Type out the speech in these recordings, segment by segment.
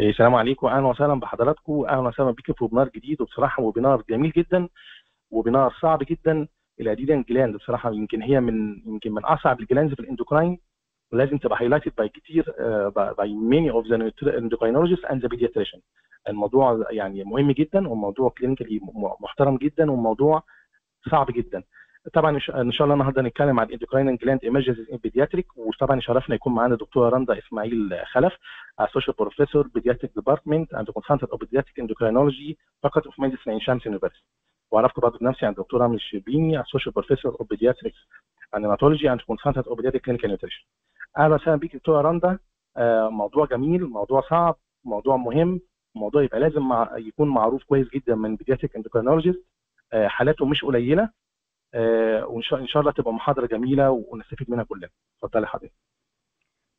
إيه، السلام عليكم أهلا وسهلا بحضراتكم أهلا وسهلا بيكم في webinar جديد. وبصراحة webinar جميل جدا webinar صعب جدا. ال adrenal gland بصراحة يمكن هي من يمكن من أصعب ال glands في ال endocrine. ولازم تبقى highlighted by كتير by many of the endocrinologist and the pediatrician الموضوع يعني مهم جدا وموضوع clinically محترم جدا وموضوع صعب جدا. طبعا إن شاء الله النهارده نتكلم عن ال endocrine gland emergency in pediatric وطبعا يشرفنا يكون معانا دكتوره رندا إسماعيل خلف associate professor pediatric department and consultant of pediatric endocrinology faculty of medicine عين شمس university وأعرف برضه بنفسي أنا الدكتور رامي الشربيني associate professor of pediatrics and hematology and consultant of pediatric clinical nutrition أهلا وسهلا بيك دكتورة رندا. آه موضوع جميل موضوع صعب موضوع مهم موضوع يبقى لازم يكون معروف كويس جدا من pediatric endocrinologist آه حالاته مش قليلة. وإن شاء الله تبقى محاضرة جميلة ونستفيد منها كلنا. اتفضلي حضرتك.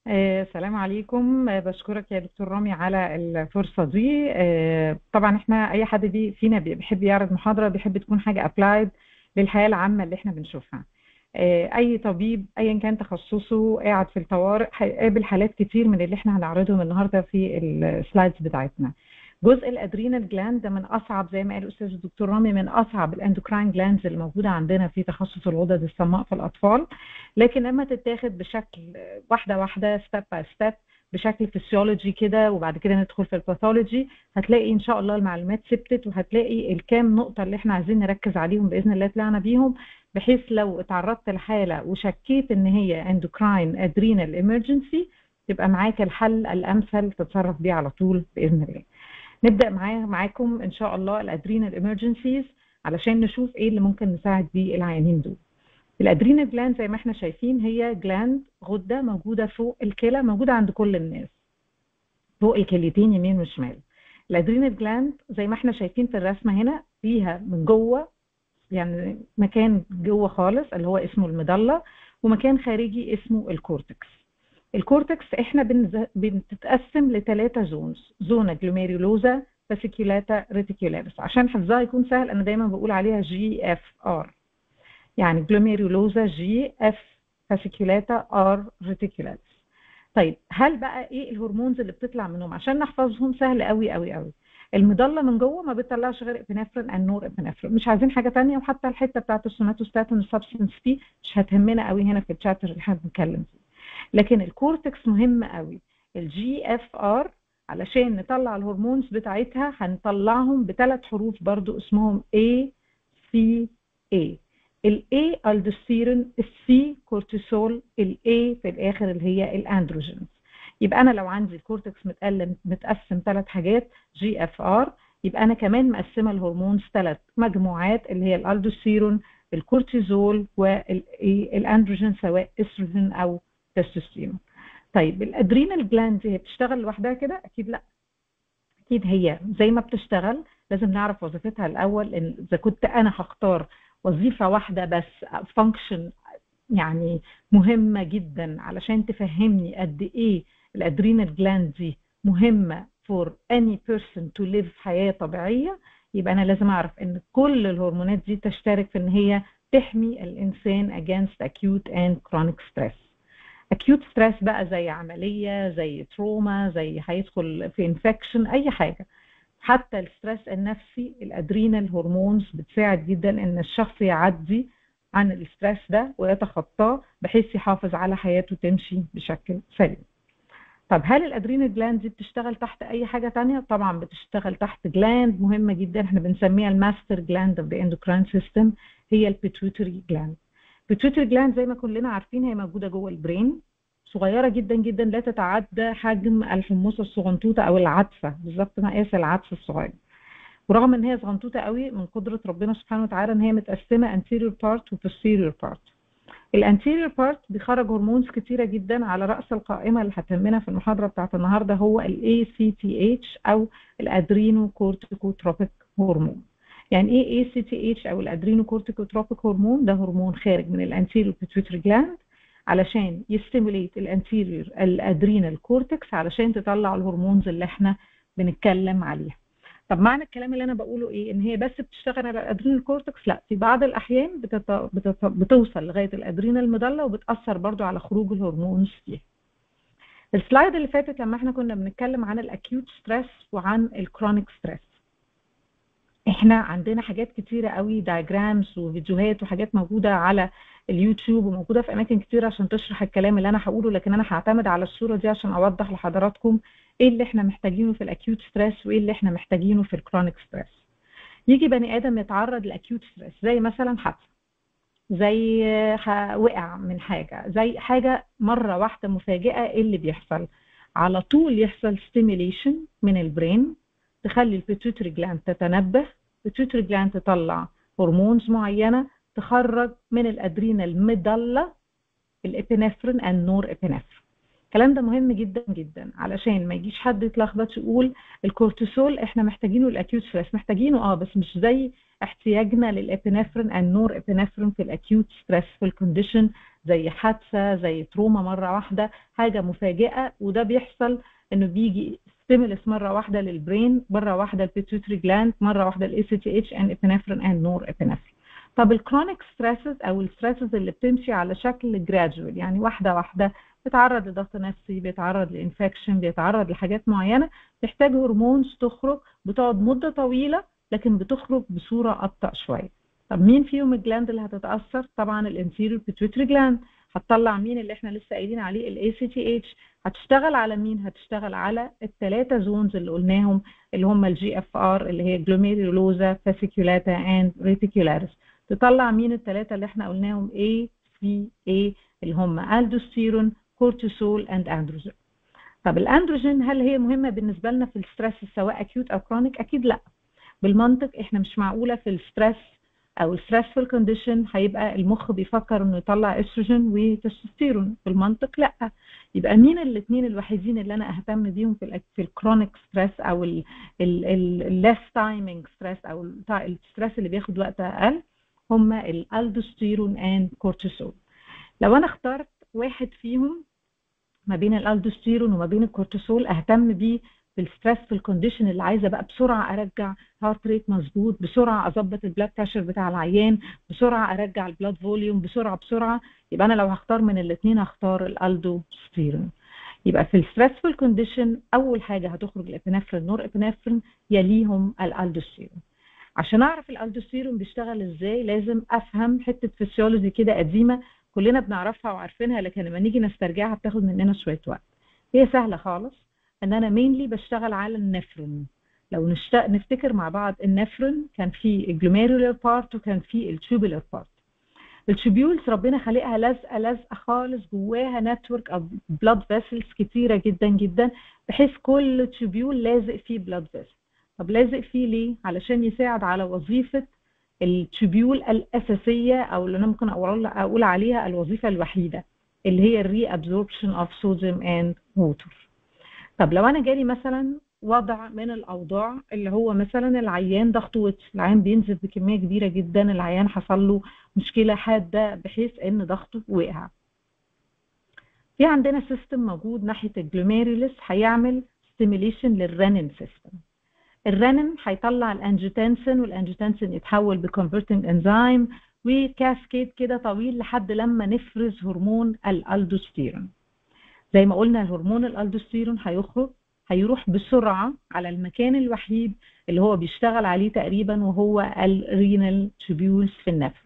السلام عليكم. آه، بشكرك يا دكتور رامي على الفرصة دي. آه، طبعا إحنا أي حد بي فينا بيحب يعرض محاضرة بيحب تكون حاجة applied للحياة العامة اللي إحنا بنشوفها. آه، أي طبيب ايا كان تخصصه قاعد في الطوارئ هيقابل حالات كتير من اللي إحنا هنعرضهم النهارده في ال slides بتاعتنا. جزء ال adrenal gland ده من أصعب زي ما قال الأستاذ الدكتور رامي من أصعب ال endocrine glands اللي موجودة عندنا في تخصص الغدد الصماء في الأطفال. لكن لما تتاخد بشكل واحدة واحدة step by step بشكل فيسيولوجي كده وبعد كده ندخل في ال pathology هتلاقي إن شاء الله المعلومات ثبتت وهتلاقي الكام نقطة اللي إحنا عايزين نركز عليهم بإذن الله طلعنا بيهم بحيث لو اتعرضت لحالة وشكيت إن هي endocrine adrenal emergency تبقى معاك الحل الأمثل تتصرف بيه على طول بإذن الله. نبدأ معاه معاكم إن شاء الله ال adrenal emergencies علشان نشوف إيه اللي ممكن نساعد بيه العيانين دول ال adrenal gland زي ما إحنا شايفين هي gland غدة موجودة فوق الكلى موجودة عند كل الناس. فوق الكليتين يمين وشمال. ال adrenal gland زي ما إحنا شايفين في الرسمة هنا فيها من جوه يعني مكان جوه خالص اللي هو اسمه ال medulla ومكان خارجي اسمه ال cortex. ال cortex إحنا بتتقسم لثلاثه zones zona glomerulosa fasciculata reticularis عشان حفظها يكون سهل أنا دايما بقول عليها GFR يعني glomerulosa G F fasciculata R reticularis طيب هل بقى إيه ال hormones اللي بتطلع منهم؟ عشان نحفظهم سهل قوي قوي قوي ال medulla من جوه ما بتطلعش غير epinephrine and norepinephrine مش عايزين حاجة تانية؟ وحتى الحتة بتاعت ال somatostatin substance دي مش هتهمنا قوي هنا في ال chapter اللي إحنا بنتكلم فيه. لكن ال cortex مهم قوي. ال GFR علشان نطلع ال hormones بتاعتها هنطلعهم بثلاث حروف برضو اسمهم A C A. ال A aldosterone ال C cortisol ال A في الآخر اللي هي ال androgens يبقى أنا لو عندي ال cortex متقلم متقسم ثلاث حاجات GFR يبقى أنا كمان مقسمة ال hormones ثلاث مجموعات اللي هي ال aldosterone ال cortisol وال androgen سواء استروجين أو تستوستيرون طيب ال adrenal gland هي بتشتغل لوحدها كده؟ أكيد لأ. أكيد هي زي ما بتشتغل لازم نعرف وظيفتها الأول إن إذا كنت أنا هختار وظيفة واحدة بس function يعني مهمة جدا علشان تفهمني قد إيه ال adrenal gland دي مهمة for any person to live حياة طبيعية يبقى أنا لازم أعرف إن كل الهرمونات دي تشترك في إن هي تحمي الإنسان against acute and chronic stress. Acute stress بقى زي عملية زي trauma زي هيدخل في infection أي حاجة. حتى ال stress النفسي ال adrenal hormones بتساعد جدا إن الشخص يعدي عن ال stress ده ويتخطاه بحيث يحافظ على حياته تمشي بشكل سليم. طب هل ال adrenal gland دي بتشتغل تحت أي حاجة تانية؟ طبعا بتشتغل تحت gland مهمه جدا. إحنا بنسميها ال master gland of the endocrine system هي ال pituitary gland ال pituitary gland زي ما كلنا عارفين هي موجودة جوه ال brain صغيرة جدا جدا لا تتعدى حجم الحمصة الصغنطوطة أو العدسه بالظبط مقاس العدسه الصغير. ورغم إن هي صغنطوطة قوي من قدرة ربنا سبحانه وتعالى إن هي متقسمة anterior part و posterior part. ال anterior part بيخرج hormones كتيرة جدا على رأس القائمة اللي هتهمنا في المحاضرة بتاعت النهارده هو ال ACTH أو ال adrenocorticotropic هرمون يعني إيه ACTH أو ال adrenocorticotropic hormone؟ ده هرمون خارج من ال anterior pituitary gland علشان ي stimulate ال anterior ال adrenal cortex علشان تطلع ال hormones اللي إحنا بنتكلم عليها. طب معنى الكلام اللي أنا بقوله إيه؟ إن هي بس بتشتغل على ال adrenal cortex؟ لا في بعض الأحيان بتت... بتت... بتوصل لغاية ال adrenal medulla وبتأثر برضو على خروج ال hormones فيها ال slide اللي فاتت لما إحنا كنا بنتكلم عن ال acute stress وعن ال chronic stress. إحنا عندنا حاجات كتيرة قوي diagrams وفيديوهات وحاجات موجودة على اليوتيوب وموجودة في أماكن كتير عشان تشرح الكلام اللي أنا هقوله لكن أنا هعتمد على الصورة دي عشان أوضح لحضراتكم إيه اللي إحنا محتاجينه في ال acute stress وإيه اللي إحنا محتاجينه في ال chronic stress يجي بني آدم يتعرض ل acute stress زي مثلا حادثة زي وقع من حاجة زي حاجة مرة واحدة مفاجئة إيه اللي بيحصل؟ على طول يحصل stimulation من ال brain تخلي ال pituitary gland تتنبه. ال pituitary gland تطلع hormones معينة تخرج من ال adrenal medulla ال epinephrine ال norepinephrine الكلام ده مهم جدا جدا. علشان ما يجيش حد يتلخبط يقول الكورتيسول إحنا محتاجينه ال acute stress محتاجينه آه بس مش زي احتياجنا لل epinephrine ال norepinephrine في ال acute stressful condition زي حادثة زي trauma مرة واحدة حاجة مفاجئة وده بيحصل إنه بيجي stimulus مرة واحدة لل brain مرة واحدة ال pituitary gland مرة واحدة ال ACTH and epinephrine and norepinephrine طب ال chronic stresses أو ال stresses اللي بتمشي على شكل gradual يعني واحدة واحدة بيتعرض لضغط نفسي بيتعرض ل infection بيتعرض لحاجات معينة تحتاج hormones تخرج بتقعد مدة طويلة لكن بتخرج بصورة أبطأ شوية. طب مين فيهم ال gland اللي هتتأثر؟ طبعا ال anterior pituitary gland هتطلع مين اللي إحنا لسه قايلين عليه؟ ال ACTH هتشتغل على مين؟ هتشتغل على الثلاثه zones اللي قلناهم اللي هم ال GFR اللي هي glomerulosa fasciculata and reticularis تطلع مين الثلاثه اللي إحنا قلناهم؟ A C A اللي هم aldosterone cortisol and androgen طب الاندروجين هل هي مهمة بالنسبة لنا في ال stress سواء acute أو chronic أكيد لا. بالمنطق إحنا مش معقولة في ال stress أو ال stressful condition هيبقى المخ بيفكر إنه يطلع استروجين وتستوستيرون. بالمنطق لأ. يبقى مين الاثنين الوحيدين اللي أنا أهتم بيهم في في ال chronic stress أو ال less timing stress أو ال stress اللي بياخد وقت أقل؟ هم ال aldosterone and cortisol لو أنا اخترت واحد فيهم ما بين الألدوستيرون وما بين الكورتيسول أهتم بيه في ال stress في ال condition اللي عايزة بقى بسرعة أرجع heart rate مظبوط بسرعة أظبط ال blood pressure بتاع العيان بسرعة أرجع ال blood volume بسرعة بسرعة. يبقى أنا لو هختار من الاثنين هختار الالدوستيرون يبقى في ال stressful condition أول حاجة هتخرج ال epinephrine norepinephrine يليهم الالدوستيرون عشان أعرف الالدوستيرون بيشتغل إزاي لازم أفهم حتة فيسيولوجي كده قديمة كلنا بنعرفها وعارفينها لكن لما نيجي نسترجعها بتاخد مننا شوية وقت. هي سهلة خالص. إن أنا mainly بشتغل على النفرون لو. نفتكر مع بعض النفرون كان في ال glomerular part وكان في ال tubular part ال tubules ربنا خالقها لازقه لازقه خالص جواها network blood vessels كتيرة جدا جدا بحيث كل tubule لازق فيه blood vessel طب لازق فيه ليه؟ علشان يساعد على وظيفة ال tubule الأساسية أو اللي أنا ممكن أقول عليها الوظيفة الوحيدة اللي هي ال reabsorption of sodium and water طب لو أنا جالي مثلا وضع من الأوضاع اللي هو مثلا العيان ضغطه وطي العيان بينزف بكمية كبيرة جدا العيان حصل له مشكلة حادة بحيث إن ضغطه وقع. في عندنا system موجود ناحية ال glomerulus هيعمل stimulation لل renin system ال renin هيطلع ال angiotensin وال angiotensin يتحول ب converting enzyme و cascade كده طويل لحد لما نفرز هرمون الألدوستيرون. زي ما قلنا هرمون الألدوستيرون هيخرج هيروح بسرعة على المكان الوحيد اللي هو بيشتغل عليه تقريبا وهو ال renal tubules في النفر.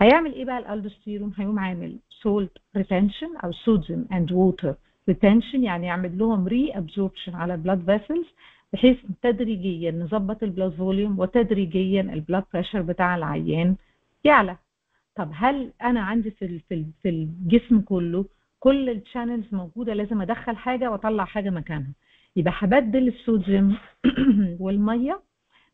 هيعمل إيه بقى الألدوستيرون؟ هيقوم عامل salt retention أو sodium and water retention يعني يعمل لهم reabsorption على ال blood vessels بحيث تدريجيا نظبط ال blood volume وتدريجيا ال blood pressure بتاع العيان يعلى. طب هل أنا عندي في في الجسم كله كل ال channels موجودة لازم أدخل حاجة وأطلع حاجة مكانها. يبقى هبدل الصوديوم والمية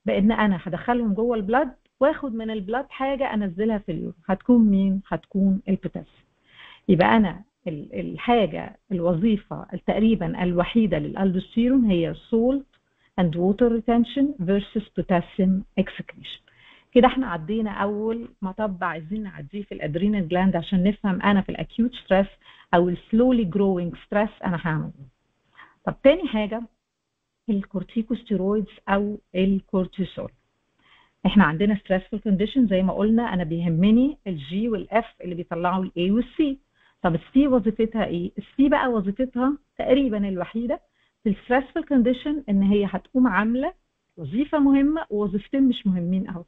بإن أنا هدخلهم جوه ال blood وآخد من ال blood حاجة أنزلها في ال urine هتكون مين؟ هتكون البوتاسيوم يبقى أنا الحاجة الوظيفة تقريبا الوحيدة للألدوستيرون هي salt and water retention versus potassium excretion كده إحنا عدينا أول مطب عايزين نعديه في ال adrenal gland عشان نفهم أنا في ال acute stress أو ال slowly growing stress أنا هعمل إيه. طب تاني حاجة ال corticosteroids أو الكورتيسول إحنا عندنا stressful condition زي ما قلنا أنا بيهمني ال G وال F اللي بيطلعوا الاي والسي طب السي وظيفتها إيه؟ ال C بقى وظيفتها تقريبا الوحيدة في ال stressful condition إن هي هتقوم عاملة وظيفة مهمة ووظيفتين مش مهمين قوي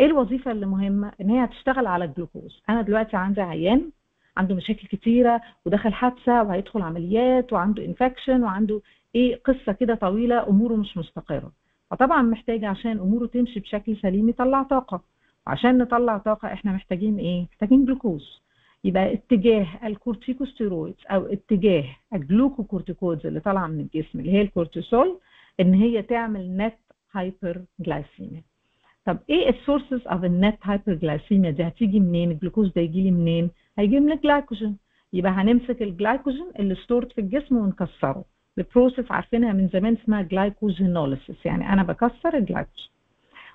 إيه الوظيفة اللي مهمة؟ إن هي هتشتغل على الجلوكوز. أنا دلوقتي عندي عيان عنده مشاكل كتيرة ودخل حادثة وهيدخل عمليات وعنده infection وعنده إيه قصة كده طويلة أموره مش مستقرة. فطبعا محتاج عشان أموره تمشي بشكل سليم يطلع طاقة. وعشان نطلع طاقة إحنا محتاجين إيه؟ محتاجين جلوكوز. يبقى اتجاه ال corticosteroids أو اتجاه ال glucocorticoids اللي طالعة من الجسم اللي هي الكورتيسول إن هي تعمل net hyperglycemia طب إيه ال sources of ال net hyperglycemia دي هتيجي منين؟ الجلوكوز ده يجي لي منين؟ هيجي من الجلايكوجين. يبقى هنمسك الجلايكوجين اللي stored في الجسم ونكسره. ب process عارفينها من زمان اسمها glycogenolysis يعني أنا بكسر الجلايكوجين.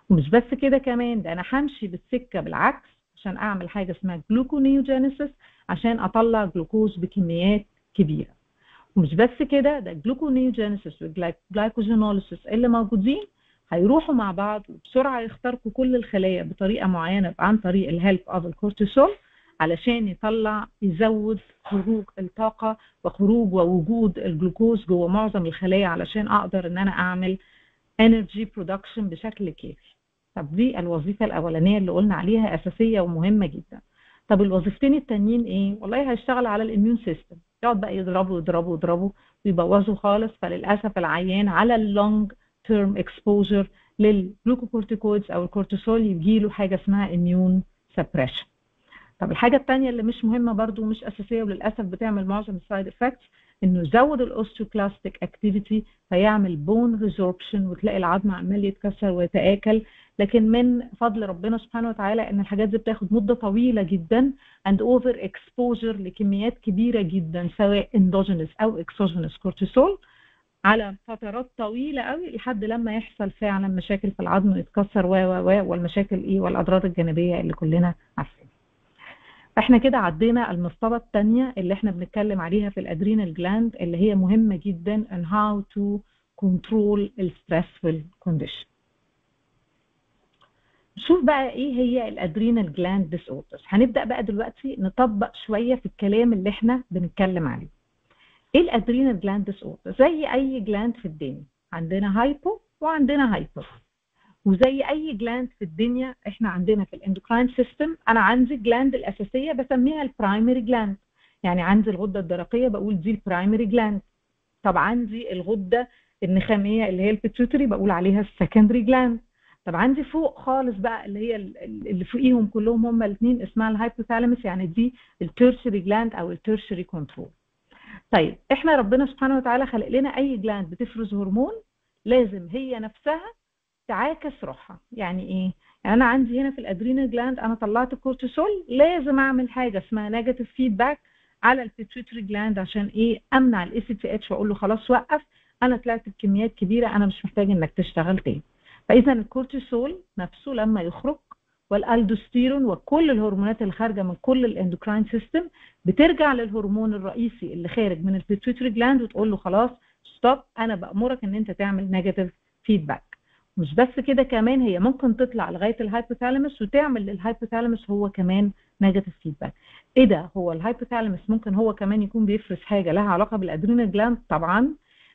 ومش بس كده كمان ده أنا همشي بالسكة بالعكس عشان أعمل حاجة اسمها gluconeogenesis عشان أطلع جلوكوز بكميات كبيرة. ومش بس كده ده ال gluconeogenesis وال glycogenolysis اللي موجودين هيروحوا مع بعض وبسرعه يخترقوا كل الخلايا بطريقة معينة عن طريق ال help of الكورتيسول علشان يطلع يزود خروج الطاقة وخروج ووجود الجلوكوز جوه معظم الخلايا علشان أقدر إن أنا أعمل energy production بشكل كافي. طب دي الوظيفة الأولانية اللي قلنا عليها أساسية ومهمة جدا. طب الوظيفتين التانيين إيه؟ والله هيشتغل على ال immune system يقعد بقى يضربه يضربه يضربه ويبوظه خالص. فللأسف العيان على ال long term exposure لل glucocorticoids أو الكورتيسول يجي له حاجة اسمها immune suppression طب الحاجة الثانية اللي مش مهمة برضو ومش أساسية وللأسف بتعمل معظم ال side effects إنه يزود ال osteoclastic activity فيعمل bone resorption وتلاقي العظم عمال يتكسر ويتآكل. لكن من فضل ربنا سبحانه وتعالى إن الحاجات دي بتاخد مدة طويلة جدا and over exposure لكميات كبيرة جدا سواء endogenous أو exogenous كورتيسول على فترات طويلة قوي لحد لما يحصل فعلا مشاكل في العظم ويتكسر و و والمشاكل إيه والأضرار الجانبية اللي كلنا عارفينها. إحنا كده عدينا المصطبه الثانية اللي إحنا بنتكلم عليها في ال adrenal gland اللي هي مهمة جدا in how to control ال stressful condition. نشوف بقى إيه هي ال adrenal gland dis هنبدأ بقى دلوقتي نطبق شوية في الكلام اللي إحنا بنتكلم عليه. إيه ال adrenal gland disorder زي أي gland في الدنيا. عندنا hypo وعندنا hyper وزي أي gland في الدنيا إحنا عندنا في ال endocrine system أنا عندي gland الأساسية بسميها ال primary gland يعني عندي الغدة الدرقية بقول دي ال primary gland طب عندي الغدة النخامية اللي هي ال pituitary بقول عليها ال secondary gland طب عندي فوق خالص بقى اللي هي اللي فوقيهم كلهم هم الاثنين اسمها ال hypothalamus يعني دي ال tertiary gland أو ال tertiary control طيب إحنا ربنا سبحانه وتعالى خلق لنا أي gland بتفرز هرمون لازم هي نفسها تعاكس روحها. يعني إيه؟ يعني أنا عندي هنا في ال adrenal gland أنا طلعت الكورتيسول لازم أعمل حاجة اسمها negative feedback على ال pituitary gland عشان إيه؟ أمنع ال ACTH وأقول له خلاص وقف أنا طلعت بكميات كبيرة أنا مش محتاج إنك تشتغل تاني. فإذا الكورتيسول نفسه لما يخرج والألدوستيرون وكل الهرمونات اللي خارجة من كل ال endocrine system بترجع للهرمون الرئيسي اللي خارج من ال pituitary gland وتقول له خلاص stop أنا بأمرك إن أنت تعمل negative feedback مش بس كده كمان هي ممكن تطلع لغاية ال hypothalamus وتعمل لل hypothalamus هو كمان negative feedback إيه ده؟ هو ال hypothalamus ممكن هو كمان يكون بيفرز حاجة لها علاقة بال adrenal gland؟ طبعا.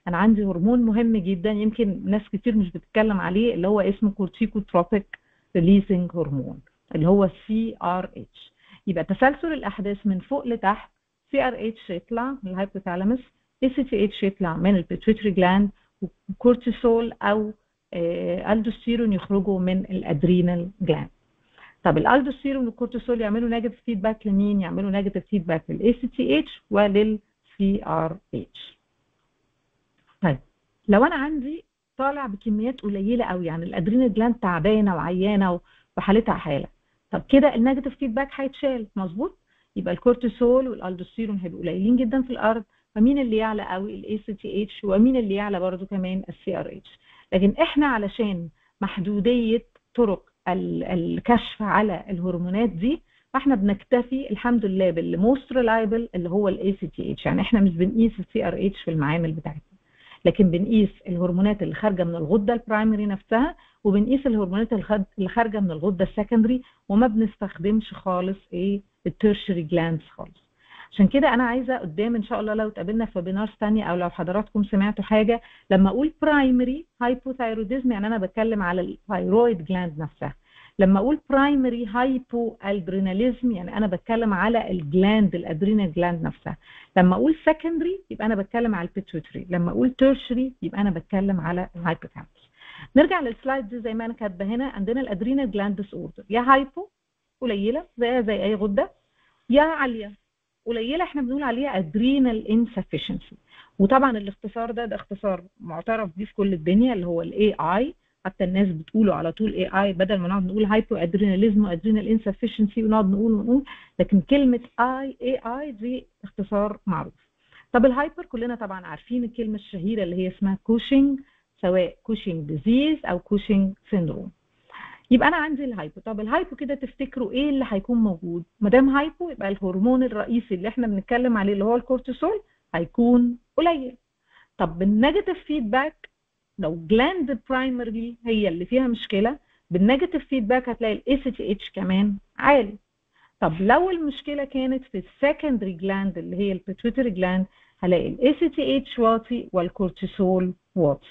أنا عندي هرمون مهم جدا يمكن ناس كتير مش بتتكلم عليه اللي هو اسمه corticotropic releasing hormone اللي هو CRH يبقى تسلسل الأحداث من فوق لتحت. CRH يطلع من ال hypothalamus ACTH يطلع من ال pituitary gland وكورتيسول أو ألدوستيرون يخرجوا من ال adrenal gland طب الالدوستيرون والكورتيسول يعملوا negative feedback لمين؟ يعملوا negative feedback لل ACTH ولل CRH طيب لو أنا عندي طالع بكميات قليلة قوي يعني ال adrenal gland تعبانة وعيانة وحالتها حالة. طب كده ال negative feedback هيتشال مظبوط؟ يبقى الكورتيسول والألدوستيرون هيبقوا قليلين جدا في الأرض. فمين اللي يعلى قوي؟ ال ACTH ومين اللي يعلى برضو كمان؟ ال CRH لكن إحنا علشان محدودية طرق الكشف على الهرمونات دي فإحنا بنكتفي الحمد لله باللي most reliable اللي هو ال ACTH يعني إحنا مش بنقيس ال CRH في المعامل بتاعتنا. لكن بنقيس الهرمونات اللي خارجة من الغدة ال primary نفسها وبنقيس الهرمونات اللي خارجة من الغدة ال secondary وما بنستخدمش خالص إيه ال tertiary glands خالص. عشان كده أنا عايزة قدام إن شاء الله لو اتقابلنا في webinars ثانية أو لو حضراتكم سمعتوا حاجة لما أقول primary hypothyroidism يعني أنا بتكلم على ال thyroid gland نفسها. لما أقول primary hypoadrenalism يعني أنا بتكلم على ال gland ال adrenal gland نفسها. لما أقول secondary يبقى أنا بتكلم على ال pituitary لما أقول tertiary يبقى أنا بتكلم على ال hypothalamus نرجع لل slide دي زي ما أنا كاتبة هنا. عندنا ال adrenal gland disorder يا hypo قليلة زيها زي أي غدة يا عالية قليلة. إحنا بنقول عليها adrenal insufficiency وطبعا الاختصار ده ده اختصار معترف بيه في كل الدنيا اللي هو ال AI حتى الناس بتقوله على طول AI بدل ما نقعد نقول hypoadrenalism و adrenal insufficiency ونقعد نقول ونقول لكن كلمة AI دي اختصار معروف. طب ال hyper كلنا طبعا عارفين الكلمة الشهيرة اللي هي اسمها كوشنج سواء Cushing disease أو Cushing syndrome يبقى أنا عندي ال hypo طب ال hypo كده تفتكروا إيه اللي هيكون موجود؟ ما دام hypo يبقى الهرمون الرئيسي اللي إحنا بنتكلم عليه اللي هو الكورتيسول هيكون قليل. طب بال negative feedback لو gland primarily هي اللي فيها مشكلة بال negative feedback هتلاقي ال ACTH كمان عالي. طب لو المشكلة كانت في ال secondary gland اللي هي ال pituitary gland هلاقي ال ACTH واطي والكورتيسول واطي.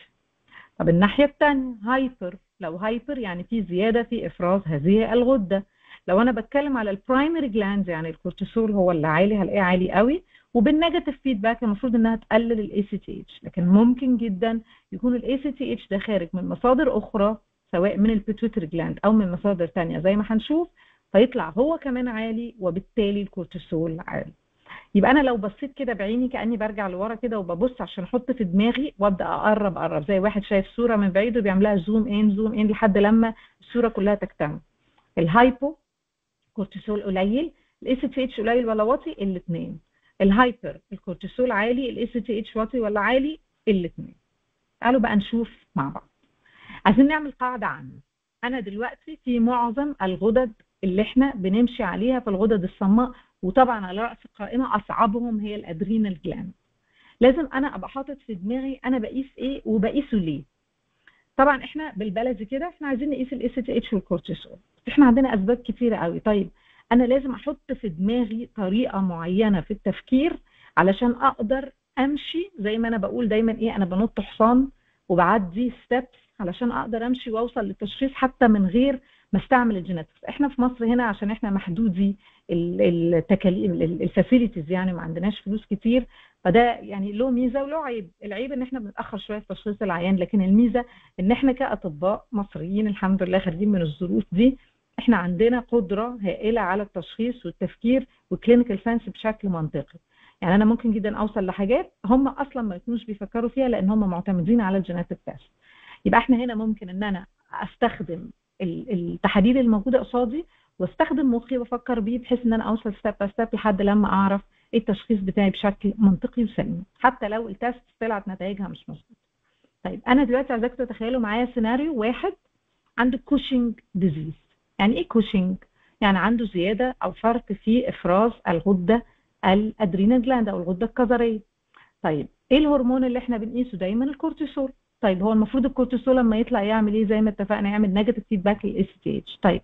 طب الناحية الثانية hyper لو hyper يعني في زيادة في إفراز هذه الغدة. لو أنا بتكلم على ال primary gland يعني الكورتيسول هو اللي عالي هلاقيه عالي قوي. وبال negative feedback المفروض إنها تقلل ال ACTH لكن ممكن جدا يكون ال ACTH ده خارج من مصادر أخرى سواء من ال pituitary gland أو من مصادر ثانية زي ما هنشوف فيطلع هو كمان عالي وبالتالي الكورتيسول عالي. يبقى أنا لو بصيت كده بعيني كأني برجع لورا كده وببص عشان أحط في دماغي وأبدأ أقرب أقرب زي واحد شايف صورة من بعيد وبيعمل لها zoom in zoom in لحد لما الصورة كلها تكتمل. ال hypo كورتيسول قليل ال ACTH قليل ولا واطي؟ الاثنين ال hyper الكورتيسول عالي ال ACTH واطي ولا عالي؟ الاثنين تعالوا بقى نشوف مع بعض. عايزين نعمل قاعدة عامة. أنا دلوقتي في معظم الغدد اللي إحنا بنمشي عليها في الغدد الصماء وطبعا على رأس القائمة أصعبهم هي ال adrenal gland لازم أنا أبقى حاطط في دماغي أنا بقيس إيه وبقيسه ليه. طبعا إحنا بالبلدي كده إحنا عايزين نقيس ال ACTH والكورتيسول. إحنا عندنا أسباب كتيرة قوي. طيب أنا لازم أحط في دماغي طريقة معينة في التفكير علشان أقدر أمشي زي ما أنا بقول دايما إيه أنا بنط حصان وبعدي steps علشان أقدر أمشي وأوصل للتشخيص حتى من غير ما أستعمل ال genetics إحنا في مصر هنا عشان إحنا محدودي التكاليف ال facilities يعني ما عندناش فلوس كتير فده يعني له ميزة وله عيب. العيب إن إحنا بنتأخر شوية في تشخيص العيان لكن الميزة إن إحنا كأطباء مصريين الحمد لله خارجين من الظروف دي إحنا عندنا قدرة هائلة على التشخيص والتفكير وال clinical sense بشكل منطقي. يعني أنا ممكن جدا أوصل لحاجات هم أصلا ما يكونوش بيفكروا فيها لأن هم معتمدين على ال genetic test يبقى إحنا هنا ممكن إن أنا أستخدم التحاليل الموجودة قصادي واستخدم مخي وأفكر بيه بحيث إن أنا أوصل step by step لحد لما أعرف إيه التشخيص بتاعي بشكل منطقي وسليم. حتى لو ال test طلعت نتائجها مش مظبوطة. طيب أنا دلوقتي عايزاكم تتخيلوا معايا سيناريو واحد عنده Cushing disease يعني إيه كوشنج يعني عنده زيادة أو فرط في إفراز الغدة ال adrenal gland أو الغدة الكظرية. طيب إيه الهرمون اللي إحنا بنقيسه دايما؟ الكورتيسول. طيب هو المفروض الكورتيسول لما يطلع يعمل إيه؟ زي ما اتفقنا يعمل negative feedback لل ACTH طيب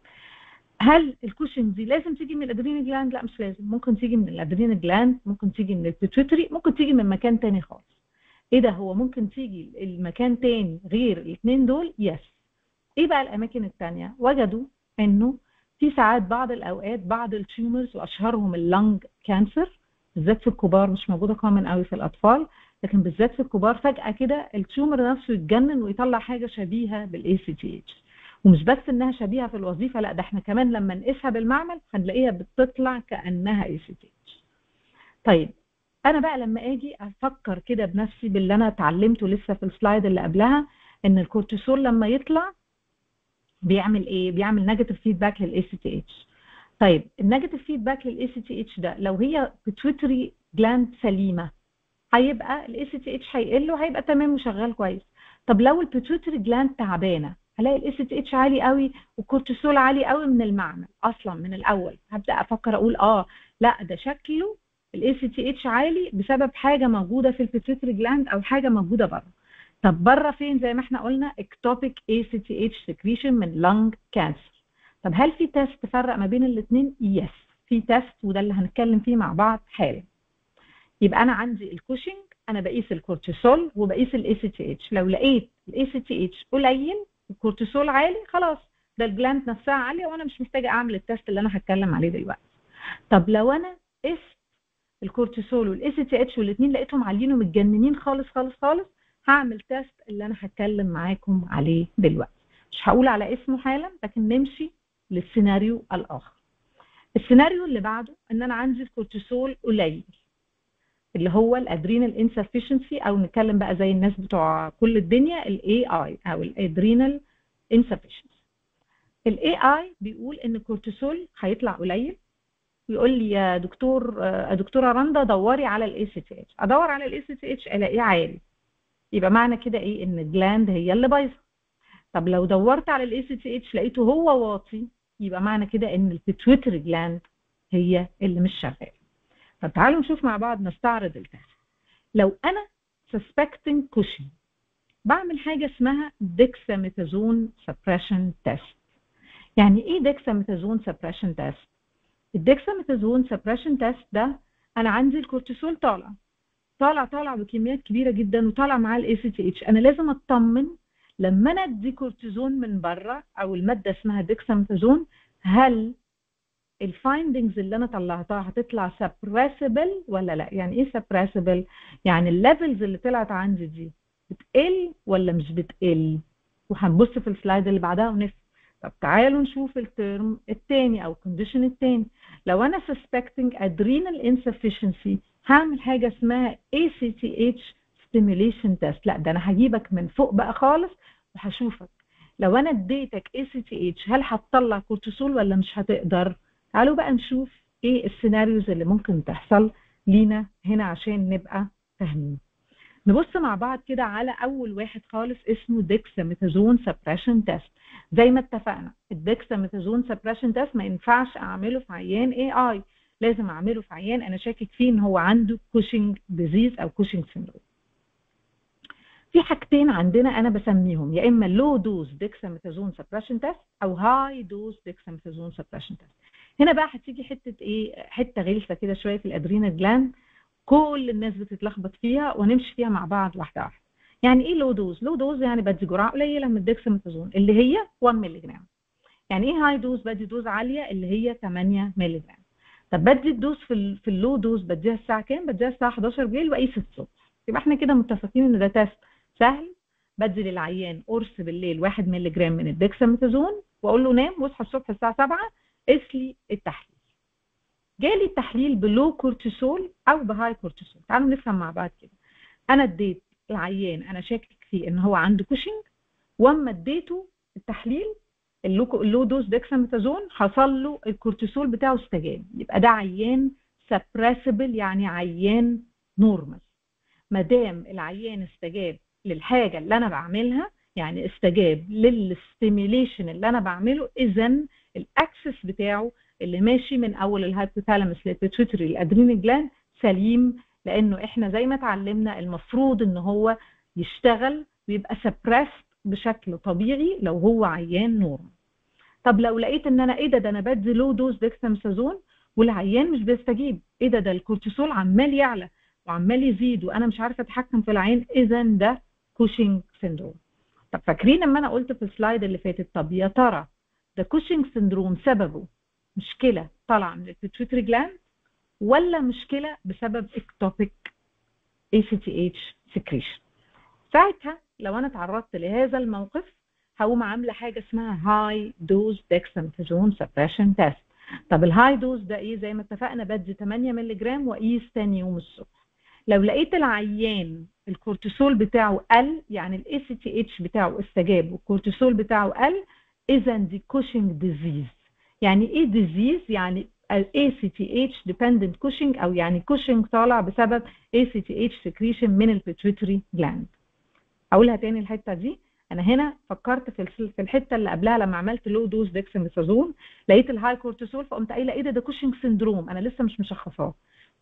هل الكوشنج دي لازم تيجي من ال adrenal gland لا مش لازم. ممكن تيجي من ال adrenal gland ممكن تيجي من ال pituitary ممكن تيجي من مكان تاني خالص. إيه ده؟ هو ممكن تيجي من مكان تاني غير الاثنين دول؟ yes إيه بقى الأماكن التانية؟ وجدوا انه في ساعات بعض الأوقات بعض ال tumors وأشهرهم ال lung cancer بالذات في الكبار مش موجودة common قوي في الأطفال لكن بالذات في الكبار فجأة كده ال tumor نفسه يتجنن ويطلع حاجة شبيهة بال ACTH ومش بس إنها شبيهة في الوظيفة لأ ده إحنا كمان لما نقيسها بالمعمل هنلاقيها بتطلع كأنها ACTH طيب أنا بقى لما آجي أفكر كده بنفسي باللي أنا اتعلمته لسه في ال slide اللي قبلها إن الكورتيسول لما يطلع بيعمل إيه؟ بيعمل negative feedback لل ACTH طيب ال negative feedback لل ACTH ده لو هي pituitary gland سليمة هيبقى ال ACTH هيقل وهيبقى تمام وشغال كويس. طب لو ال pituitary gland تعبانة هلاقي ال ACTH عالي قوي والكورتيسول عالي قوي من المعنى أصلا من الأول. هبدأ أفكر أقول آه لا ده شكله ال ACTH عالي بسبب حاجة موجودة في ال pituitary gland أو حاجة موجودة بره. طب بره فين؟ زي ما إحنا قلنا ectopic ACTH secretion من lung cancer طب هل في test تفرق ما بين الاثنين yes في test وده اللي هنتكلم فيه مع بعض حالا. يبقى أنا عندي الكوشنج أنا بقيس الكورتيسول وبقيس ال ACTH لو لقيت ال ACTH قليل الكورتيسول عالي خلاص. ده ال gland نفسها عالية وأنا مش محتاجة أعمل ال test اللي أنا هتكلم عليه دلوقتي. طب لو أنا قست الكورتيسول وال ACTH والاثنين لقيتهم عاليين ومتجننين خالص خالص خالص هعمل test اللي أنا هتكلم معاكم عليه دلوقتي. مش هقول على اسمه حالا لكن نمشي للسيناريو الآخر. السيناريو اللي بعده إن أنا عندي الكورتيسول قليل اللي هو ال adrenal insufficiency أو نتكلم بقى زي الناس بتوع كل الدنيا ال AI أو ال adrenal insufficiency ال AI بيقول إن الكورتيسول هيطلع قليل. ويقول لي يا دكتور يا دكتورة رندا دوري على ال ACTH أدور على ال ACTH ألاقيه عالي. يبقى معنى كده إيه؟ إن ال gland هي اللي بايظة. طب لو دورت على ال ACTH لقيته هو واطي يبقى معنى كده إن ال pituitary gland هي اللي مش شغالة. طب تعالوا نشوف مع بعض نستعرض ال test لو أنا suspecting Cushing بعمل حاجة اسمها dexamethasone suppression test. يعني إيه dexamethasone suppression test الدexamethasone suppression test ده أنا عندي الكورتيسول طالع. طالع طالع بكميات كبيرة جدا وطالع معاه ال ACTH أنا لازم أطمن لما أنا أدي كورتيزون من بره أو المادة اسمها ديكساميثازون هل ال findings اللي أنا طلعتها هتطلع suppressible ولا لا؟ يعني إيه suppressible يعني ال levels اللي طلعت عندي دي بتقل ولا مش بتقل؟ وهنبص في ال slide اللي بعدها ونفهم طب تعالوا نشوف ال term الثاني أو ال condition الثاني لو أنا suspecting adrenal insufficiency هعمل حاجة اسمها ACTH stimulation test. لا ده أنا هجيبك من فوق بقى خالص وهشوفك. لو أنا اديتك ACTH هل هتطلع كورتيسول ولا مش هتقدر؟ تعالوا بقى نشوف إيه ال scenarios اللي ممكن تحصل لينا هنا عشان نبقى فاهمين. نبص مع بعض كده على أول واحد خالص اسمه dexamethasone suppression test زي ما اتفقنا ال dexamethasone suppression test ما ينفعش أعمله في عيان أي أي لازم أعمله في عيان أنا شاكك فيه إن هو عنده Cushing disease أو Cushing syndrome في حاجتين عندنا أنا بسميهم يا إما low dose dexamethasone suppression test أو high dose dexamethasone suppression test هنا بقى هتيجي حتة إيه حتة غلسة كده شوية في ال adrenal gland كل الناس بتتلخبط فيها ونمشي فيها مع بعض واحدة واحدة. يعني إيه low dose low dose يعني بدي جرعة قليلة من الديكساميثازون اللي هي 1 مللي جرام يعني إيه high dose بدي dose عالية اللي هي 8 مللي جرام طب بدي ال dose في في ال low dose بديها الساعة كام؟ بديها الساعة 11 بالليل واقيس الصبح يبقى إحنا كده متفقين إن ده test سهل. بدي للعيان قرص بالليل 1 مللي جرام من الديكساميثازون وأقول له نام واصحى الصبح الساعة 7 قيس لي التحليل. جالي التحليل ب low cortisol أو ب high cortisol. تعالوا نفهم مع بعض كده. أنا اديت العيان أنا شاكك فيه إن هو عنده كوشنج وأما اديته التحليل ال low dose dexamethasone حصل له الكورتيسول بتاعه استجاب. يبقى ده عيان suppressible يعني عيان normal ما دام العيان استجاب للحاجة اللي أنا بعملها يعني استجاب لل stimulation اللي أنا بعمله اذا ال axis بتاعه اللي ماشي من أول ال hypothalamus لل pituitary ال adrenal gland سليم لأنه إحنا زي ما اتعلمنا المفروض إن هو يشتغل ويبقى suppressed بشكل طبيعي لو هو عيان normal. طب لو لقيت إن أنا إيه ده ده أنا بدي low dose dexamethasone والعيان مش بيستجيب إيه ده ده الكورتيسول عمال يعلى وعمال يزيد وأنا مش عارفة أتحكم في العيان اذا ده Cushing syndrome طب فاكرين لما أنا قلت في ال slide اللي فاتت طب يا ترى ده Cushing syndrome سببه مشكلة طالعة من ال pituitary gland ولا مشكلة بسبب ectopic ACTH secretion ساعتها لو أنا تعرضت لهذا الموقف هقوم عاملة حاجة اسمها high dose dexamethasone suppression test طب ال high dose ده إيه؟ زي ما اتفقنا بدي 8 مللي جرام واقيس تاني يوم الصبح. لو لقيت العيان الكورتيسول بتاعه قل يعني ال ACTH بتاعه استجاب والكورتيسول بتاعه قل اذا دي Cushing disease يعني إيه disease يعني ال ACTH dependent Cushing أو يعني كوشنج طالع بسبب ACTH secretion من ال pituitary gland اقولها تاني الحتة دي. أنا هنا فكرت في في الحتة اللي قبلها لما عملت low dose dexamethasone لقيت ال high cortisol فقمت قايلة إيه ده ده Cushing syndrome أنا لسه مش مشخصاه.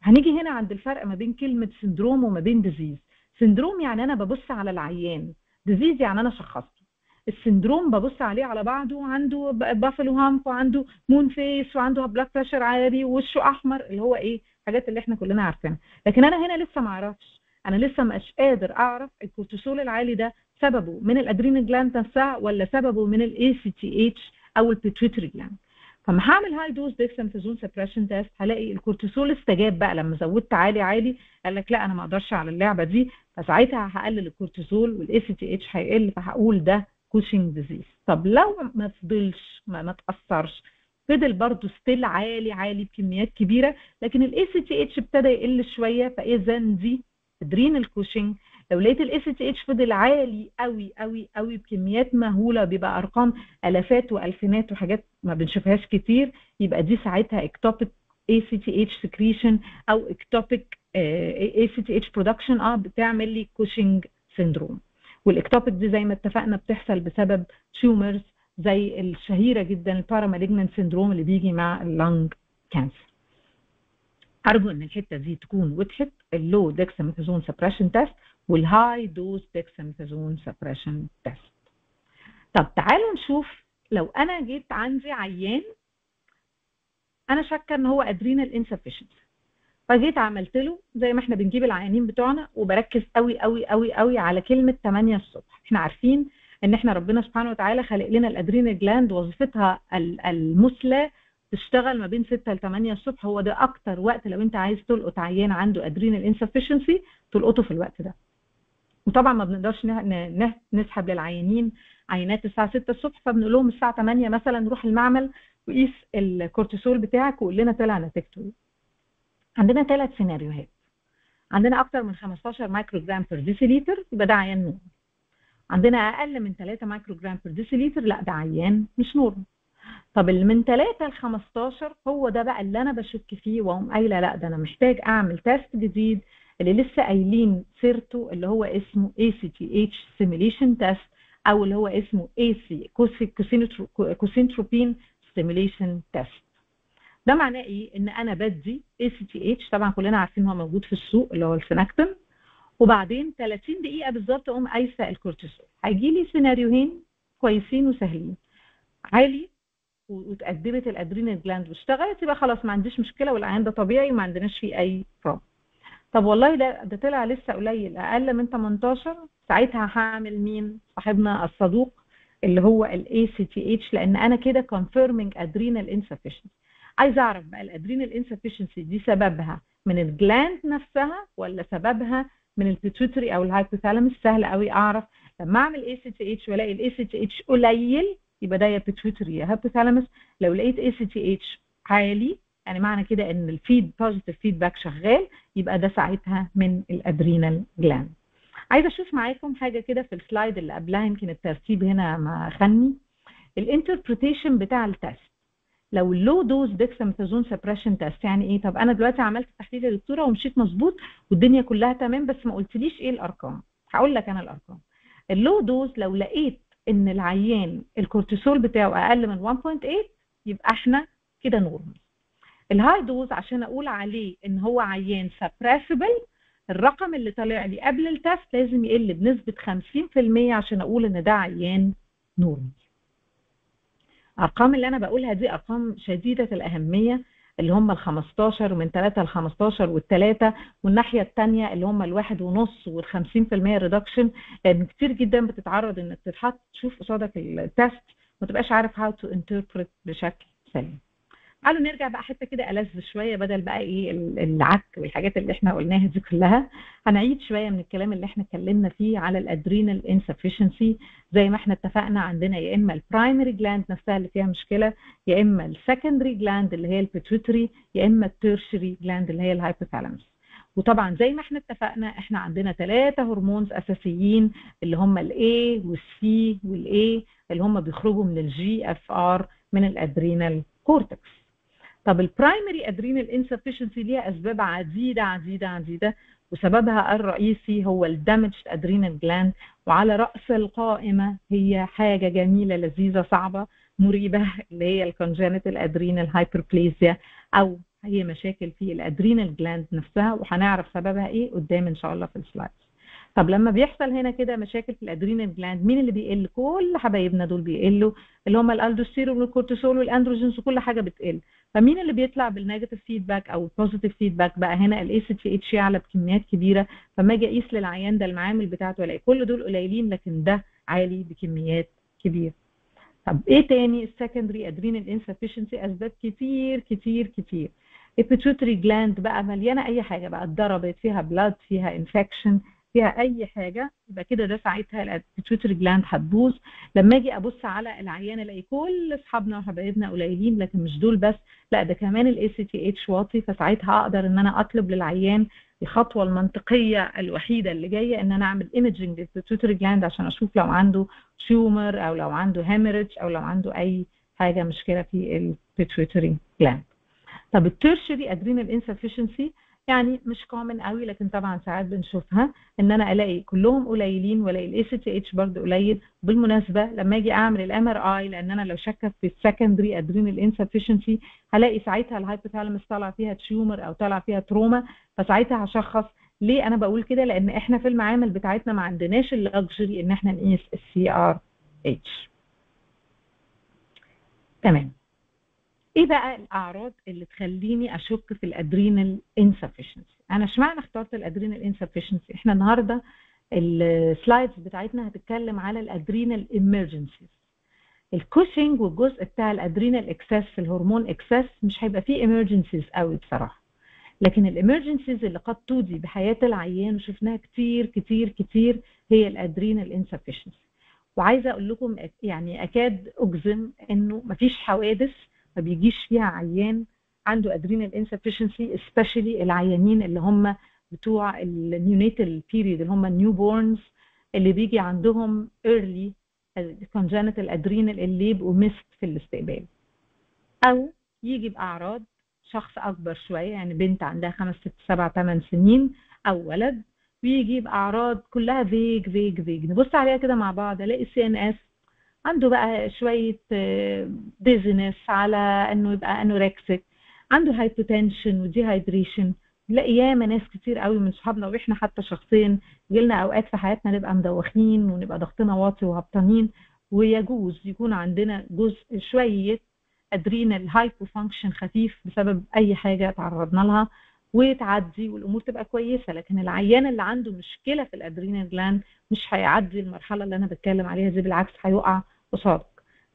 هنيجي هنا عند الفرق ما بين كلمة syndrome وما بين disease syndrome يعني أنا ببص على العيان. disease يعني أنا شخصته. ال syndrome ببص عليه على بعضه عنده buffalo hump وعنده moon face وعنده blood pressure عالي ووشه أحمر اللي هو إيه الحاجات اللي إحنا كلنا عارفينها. لكن أنا هنا لسه ما أعرفش. أنا لسه مش قادر أعرف الكورتيسول العالي ده سببه من ال adrenal gland نفسها ولا سببه من ال ACTH أو ال pituitary gland فما هعمل high dose dexamethasone suppression test هلاقي الكورتيسول استجاب بقى. لما زودت عالي عالي قال لك لا أنا ما أقدرش على اللعبة دي. فساعتها هقلل ال cortisol وال ACTH هيقل فهقول ده Cushing disease طب لو ما فضلش ما, ما تأثرش فضل برضه still عالي عالي بكميات كبيرة لكن ال ACTH ابتدى يقل شوية فإذا دي adrenal Cushing لو لقيت ال ACTH فضل عالي قوي قوي قوي بكميات مهولة بيبقى أرقام آلافات وألفينات وحاجات ما بنشوفهاش كتير يبقى دي ساعتها ectopic ACTH secretion أو ectopic ACTH production آه بتعمل لي Cushing syndrome وال ectopic دي زي ما اتفقنا بتحصل بسبب tumors زي الشهيرة جدا ال paramalignant syndrome اللي بيجي مع ال lung cancer أرجو إن الحتة دي تكون وضحت. ال low dexamethasone suppression test وال high dose dexamethasone suppression test. طب تعالوا نشوف لو أنا جيت عندي عيان أنا شاكة إن هو adrenal insufficiency فجيت عملت له زي ما إحنا بنجيب العيانين بتوعنا وبركز قوي قوي قوي قوي على كلمة 8 الصبح. إحنا عارفين إن إحنا ربنا سبحانه وتعالى خلق لنا ال adrenal gland وظيفتها المثلى تشتغل ما بين 6 ل 8 الصبح هو ده أكتر وقت لو أنت عايز تلقط عيان عنده adrenal insufficiency تلقطه في الوقت ده. وطبعا ما بنقدرش نسحب للعيانين عينات الساعة 6 الصبح فبنقول لهم الساعة 8 مثلا نروح المعمل وقيس الكورتيسول بتاعك وقول لنا طلع نتيجته. عندنا ثلاث سيناريوهات. عندنا أكتر من 15 microgram per deciliter يبقى ده عيان normal عندنا أقل من 3 microgram per deciliter لا ده عيان مش normal طب اللي من 3 ل 15 هو ده بقى اللي أنا بشك فيه وأقوم قايلة لأ ده أنا محتاج أعمل test جديد اللي لسه قايلين سيرته اللي هو اسمه ACTH stimulation test أو اللي هو اسمه AC cosyntropin stimulation test ده معناه إيه؟ إن أنا بدي ACTH طبعا كلنا عارفين هو موجود في السوق اللي هو ال Synacthen وبعدين 30 دقيقة بالظبط أقوم قايسة الكورتيسول. هيجي لي سيناريوهين كويسين وسهلين. عالي واتقدمت ال adrenal gland واشتغلت يبقى خلاص ما عنديش مشكلة والعيان ده طبيعي وما عندناش فيه أي problem طب والله ده ده طلع لسه قليل أقل من 18 ساعتها هعمل مين؟ صاحبنا الصدوق اللي هو ال ACTH لأن أنا كده confirming adrenal insufficiency. عايز أعرف بقى ال adrenal insufficiency دي سببها من ال gland نفسها ولا سببها من ال pituitary أو ال hypothalamus سهل قوي أعرف. لما أعمل اي سي تي اتش وألاقي الاي سي تي اتش قليل يبقى ده يا pituitary يا لو لقيت ACTH عالي يعني معنى كده إن ال feed positive feedback شغال يبقى ده ساعتها من ال adrenal gland عايزة أشوف معاكم حاجة كده في ال slide اللي قبلها يمكن الترتيب هنا مخانني. ال interpretation بتاع ال test. لو ال low dose dexamethasone suppression test يعني إيه؟ طب أنا دلوقتي عملت تحليل يا دكتورة ومشيت مظبوط والدنيا كلها تمام بس ما قلتليش إيه الأرقام. هقول لك أنا الأرقام. ال low dose لو لقيت إن العيان الكورتيسول بتاعه أقل من 1.8 يبقى إحنا كده normal ال high dose عشان أقول عليه إن هو عيان suppressible الرقم اللي طالع لي قبل ال test لازم يقل بنسبة 50% عشان أقول إن ده عيان normal الأرقام اللي أنا بقولها دي أرقام شديدة الأهمية. اللي هم ال 15 ومن 3 ل 15 والثلاثه والناحية الثانية اللي هم الواحد ونص وال 50% reduction لأن كتير جدا بتتعرض إنك تتحط تشوف قصادك ال test ما تبقاش عارف how to interpret بشكل سليم. تعالوا نرجع بقى حتة كده ألذ شوية بدل بقى إيه العك والحاجات اللي إحنا قلناها دي كلها. هنعيد شوية من الكلام اللي إحنا اتكلمنا فيه على ال adrenal insufficiency زي ما إحنا اتفقنا عندنا يا إما ال primary gland نفسها اللي فيها مشكلة يا إما ال secondary gland اللي هي ال pituitary يا إما ال tertiary gland اللي هي ال hypothalamus وطبعا زي ما إحنا اتفقنا إحنا عندنا ثلاثة hormones أساسيين اللي هم الاي والسي والاي اللي هم بيخرجوا من ال GFR من ال adrenal cortex طب ال primary adrenal insufficiency ليها أسباب عديدة عديدة عديدة؟ وسببها الرئيسي هو ال damaged adrenal gland وعلى رأس القائمة هي حاجة جميلة لذيذة صعبة مريبة اللي هي ال congenital adrenal hyperplasia أو هي مشاكل في ال adrenal gland نفسها وهنعرف سببها إيه قدام إن شاء الله في ال slides طب لما بيحصل هنا كده مشاكل في ال adrenal gland مين اللي بيقل؟ كل حبايبنا دول بيقلوا اللي هم الالدوستيرون والكورتيسول وال androgens وكل حاجة بتقل. فمين اللي بيطلع بال negative feedback أو ال positive feedback بقى هنا ال ACTH يعلى بكميات كبيرة فما أجي أقيس للعيان ده المعامل بتاعته ألاقي كل دول قليلين لكن ده عالي بكميات كبيرة. طب إيه تاني؟ ال secondary adrenal insufficiency اسباب كتير كتير كتير. ال pituitary gland بقى مليانة أي حاجة بقى اتضربت فيها blood فيها infection فيها أي حاجة يبقى كده ده ساعتها ال pituitary gland هتبوظ. لما أجي أبص على العيان ألاقي كل أصحابنا وحبايبنا قليلين لكن مش دول بس لا ده كمان ال ACTH واطي. فساعتها أقدر إن أنا أطلب للعيان الخطوة المنطقية الوحيدة اللي جاية إن أنا أعمل imaging لل pituitary gland عشان أشوف لو عنده tumor أو لو عنده hemorrhage أو لو عنده أي حاجة مشكلة في ال pituitary gland طب ال tertiary adrenal insufficiency يعني مش common قوي لكن طبعا ساعات بنشوفها إن أنا ألاقي كلهم قليلين وألاقي ال ACTH برضه قليل. بالمناسبة لما أجي أعمل ال MRI لأن أنا لو شاكه في ال secondary adrenal insufficiency هلاقي ساعتها ال hypothalamus طالع فيها tumor أو طالع فيها trauma فساعتها هشخص ليه أنا بقول كده؟ لأن إحنا في المعامل بتاعتنا ما عندناش ال luxury إن إحنا نقيس ال CR H تمام. إيه بقى الأعراض اللي تخليني أشك في ال adrenal insufficiency أنا إشمعنى اخترت ال adrenal insufficiency إحنا النهارده ال slides بتاعتنا هتتكلم على ال adrenal emergencies ال Cushing والجزء بتاع ال adrenal excess ال hormone excess مش هيبقى فيه emergencies قوي بصراحة. لكن ال emergencies اللي قد تودي بحياة العيان وشفناها كتير كتير كتير هي ال adrenal insufficiency وعايزة أقول لكم يعني أكاد أجزم إنه مفيش حوادث ما بيجيش فيها عيان عنده adrenal insufficiency specially العيانين اللي هم بتوع ال neonatal period اللي هم ال newborns اللي بيجي عندهم early congenital adrenal اللي يبقوا missed في الاستقبال. أو يجي بأعراض شخص أكبر شوية يعني بنت عندها خمس ست سبع ثمان سنين أو ولد ويجي بأعراض كلها vague vague vague نبص عليها كده مع بعض ألاقي CNS عنده بقى شوية dizziness على إنه يبقى anorexic عنده hypotension و dehydration نلاقي ياما ناس كتير قوي من صحابنا وإحنا حتى شخصيا جيلنا أوقات في حياتنا نبقى مدوخين ونبقى ضغطنا واطي وهبطانين ويجوز يكون عندنا جزء شوية adrenal hypofunction خفيف بسبب أي حاجة تعرضنا لها وتعدي والأمور تبقى كويسة. لكن العيان اللي عنده مشكلة في ال adrenal gland مش هيعدي المرحلة اللي أنا بتكلم عليها دي بالعكس هيقع قصادك.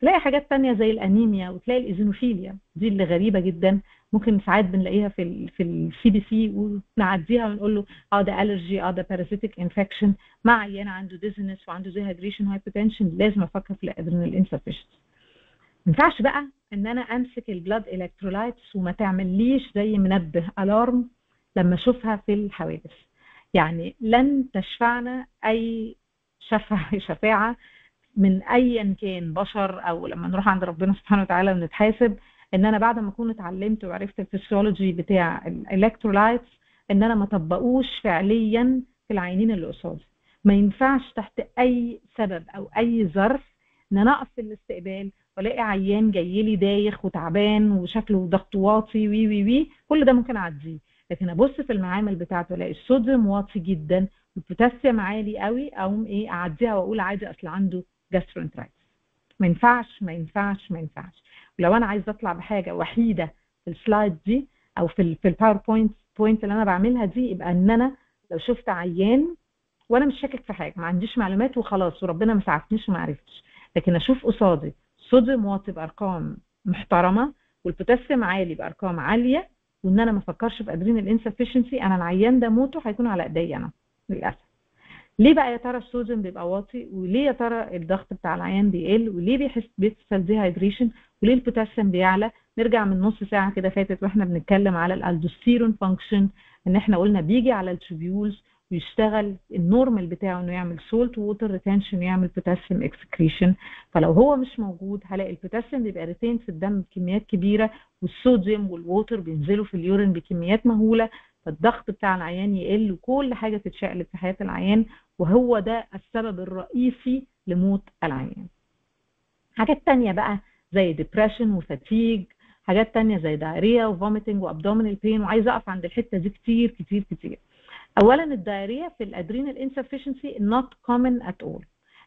تلاقي حاجات تانية زي الأنيميا وتلاقي ال eosinophilia دي اللي غريبة جدا. ممكن ساعات بنلاقيها في ال في ال CBC ونعديها ونقول له آه ده allergy آه ده parasitic infection مع عيان عنده dizziness وعنده dehydration hypotension لازم أفكر في ال adrenal insufficiency ما ينفعش بقى إن أنا أمسك ال blood electrolytes وما تعمليش زي منبه alarm لما أشوفها في الحوادث. يعني لن تشفعنا أي شفاعه شفاعة من ايا كان بشر أو لما نروح عند ربنا سبحانه وتعالى ونتحاسب إن أنا بعد ما أكون اتعلمت وعرفت الفسيولوجي بتاع ال electrolytes إن أنا ما طبقوش فعليا في العينين اللي قصادي ما ينفعش تحت أي سبب أو أي ظرف إن أنا أقف في الاستقبال وألاقي عيان جاي لي دايخ وتعبان وشكله ضغطه واطي و و و كل ده ممكن أعديه. لكن أبص في المعامل بتاعته ألاقي الصوديوم واطي جدا والبوتاسيوم عالي قوي أقوم إيه أعديها وأقول عادي أصل عنده gastroenteritis ما ينفعش ما ينفعش ما ينفعش. ولو أنا عايزة أطلع بحاجة وحيدة في ال slide دي أو في في ال PowerPoint point اللي أنا بعملها دي يبقى إن أنا لو شفت عيان وأنا مش شاكك في حاجة ما عنديش معلومات وخلاص وربنا ما ساعدنيش وما عرفتش. لكن أشوف قصادي صوديوم واطي بارقام محترمة والبوتاسيوم عالي بأرقام عالية وإن أنا ما أفكرش في adrenal insufficiency أنا العيان ده موته هيكون على إيديا أنا للأسف. ليه بقى يا ترى الصوديوم بيبقى واطي؟ وليه يا ترى الضغط بتاع العيان بيقل؟ وليه بيحس بيحصل dehydration وليه البوتاسيوم بيعلى؟ نرجع من نص ساعة كده فاتت وإحنا بنتكلم على ال aldosterone function إن إحنا قلنا بيجي على ال tubules ويشتغل ال normal بتاعه إنه يعمل salt water retention ويعمل potassium excretion فلو هو مش موجود هلاقي البوتاسيوم بيبقى retained في الدم بكميات كبيرة والصوديوم وال water بينزلوا في ال urine بكميات مهولة. فالضغط بتاع العيان يقل وكل حاجة تتشقلب في حياة العيان وهو ده السبب الرئيسي لموت العيان. حاجات تانية بقى زي depression و fatigue حاجات تانية زي diarrhea و vomiting و abdominal pain وعايزة أقف عند الحتة دي كتير كتير كتير. اولا ال diarrhea في ال adrenal insufficiency not common at all.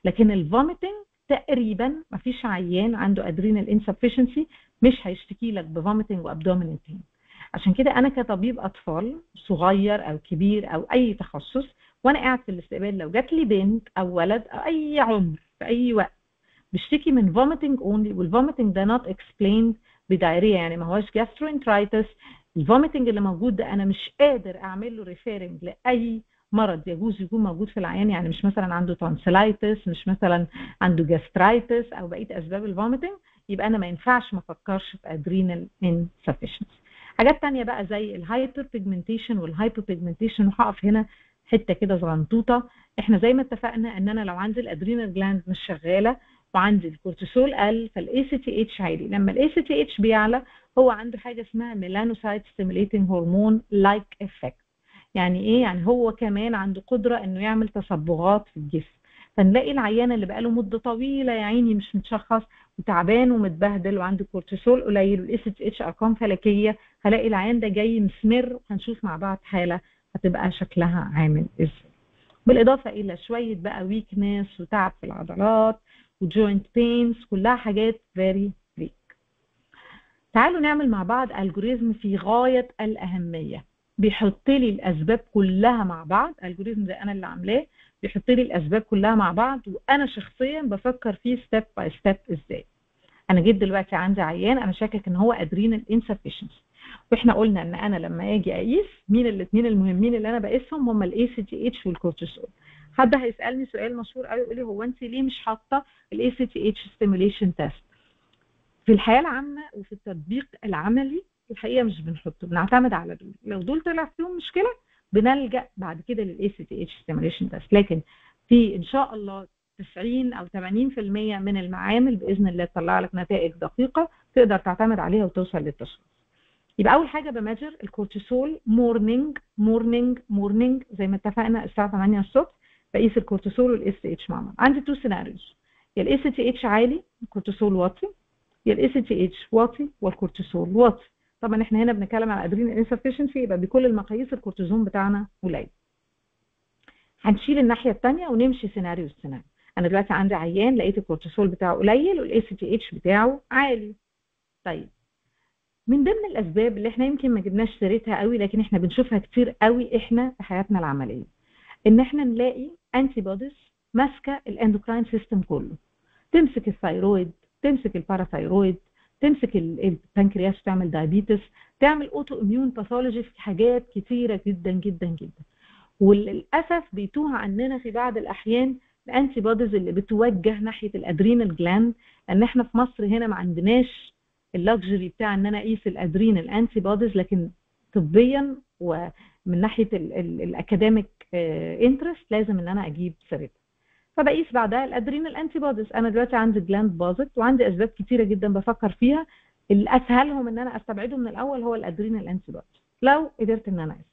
لكن ال vomiting تقريبا ما فيش عيان عنده adrenal insufficiency مش هيشتكي لك ب vomiting و abdominal pain عشان كده أنا كطبيب أطفال صغير أو كبير أو أي تخصص وأنا قاعد في الاستقبال لو جات لي بنت أو ولد أو أي عمر في أي وقت بيشتكي من vomiting only وال vomiting ده not explained ب diarrhea يعني ما هوش gastroenteritis. ال vomiting اللي موجود ده أنا مش قادر أعمل له referring لأي مرض يجوز يكون موجود في العيان يعني مش مثلا عنده tonsillitis مش مثلا عنده gastritis أو بقية أسباب ال vomiting يبقى أنا ما ينفعش ما أفكرش في adrenal insufficiency. حاجات تانية بقى زي ال hyperpigmentation وال hyperpigmentation وهقف هنا حتة كده صغنطوطة. إحنا زي ما اتفقنا إن أنا لو عندي ال adrenal gland مش شغالة وعندي الكورتيسول قل فال ACTH عالي لما ال ACTH بيعلى هو عنده حاجة اسمها melanocyte stimulating hormone like effect يعني إيه؟ يعني هو كمان عنده قدرة إنه يعمل تصبغات في الجسم. فنلاقي العيان اللي بقاله مدة طويلة يا عيني مش متشخص وتعبان ومتبهدل وعنده كورتيسول قليل وال ACTH ارقام فلكية هلاقي العيان ده جاي مسمر هنشوف مع بعض حالة هتبقى شكلها عامل إزاي. بالإضافة إلى شوية بقى weakness وتعب في العضلات و joint pains كلها حاجات very vague تعالوا نعمل مع بعض algorithm في غاية الأهمية. بيحط لي الأسباب كلها مع بعض ال algorithm ده أنا اللي عاملاه. بيحط لي الأسباب كلها مع بعض وأنا شخصيا بفكر فيه step by step إزاي. أنا جيت دلوقتي عندي عيان أنا شاكك إن هو adrenal insufficiency وإحنا قلنا إن أنا لما آجي أقيس مين الاثنين المهمين اللي أنا بقيسهم؟ هم ال ACTH وال cortisol حد هيسألني سؤال مشهور قوي يقول لي هو أنت ليه مش حاطة ال ACTH stimulation test في الحياة العامة وفي التطبيق العملي الحقيقة مش بنحطه بنعتمد على دول. لو دول طلع فيهم مشكلة بنلجأ بعد كده لل ACTH stimulation test لكن في إن شاء الله 90 أو 80% من المعامل بإذن الله تطلع لك نتائج دقيقة تقدر تعتمد عليها وتوصل للتشخيص يبقى أول حاجة ب measure ال cortisol morning morning morning زي ما اتفقنا الساعة 8 الصبح بقيس ال cortisol وال ACTH مع بعض. عندي two scenarios يا ال ACTH عالي الكورتيسول واطي يا ال ACTH واطي والكورتيسول واطي. طبعا إحنا هنا بنتكلم على adrenal insufficiency يبقى بكل المقاييس الكورتيزون بتاعنا قليل. هنشيل الناحية الثانية ونمشي سيناريو السيناريو أنا دلوقتي عندي عيان لقيت الكورتيسول بتاعه قليل وال ACTH بتاعه عالي. طيب من ضمن الأسباب اللي إحنا يمكن ما جبناش سيرتها قوي لكن إحنا بنشوفها كتير قوي إحنا في حياتنا العملية إن إحنا نلاقي antibodies ماسكة ال endocrine system كله. تمسك ال thyroid تمسك ال parathyroid تمسك البنكرياس تعمل diabetes تعمل autoimmune pathology في حاجات كتيرة جدا جدا جدا. وللأسف بيتوه عننا في بعض الأحيان ال antibodies اللي بتوجه ناحية ال adrenal gland لأن إحنا في مصر هنا ما عندناش ال luxury بتاع إن أنا أقيس ال adrenal antibodies لكن طبيا ومن ناحية ال academic interest لازم إن أنا أجيب سيرتها. فبقيس بعدها ال adrenal antibodies أنا دلوقتي عندي gland باظت وعندي أسباب كتيرة جدا بفكر فيها. الأسهلهم إن أنا استبعده من الأول هو ال adrenal antibodies لو قدرت إن أنا أقيس.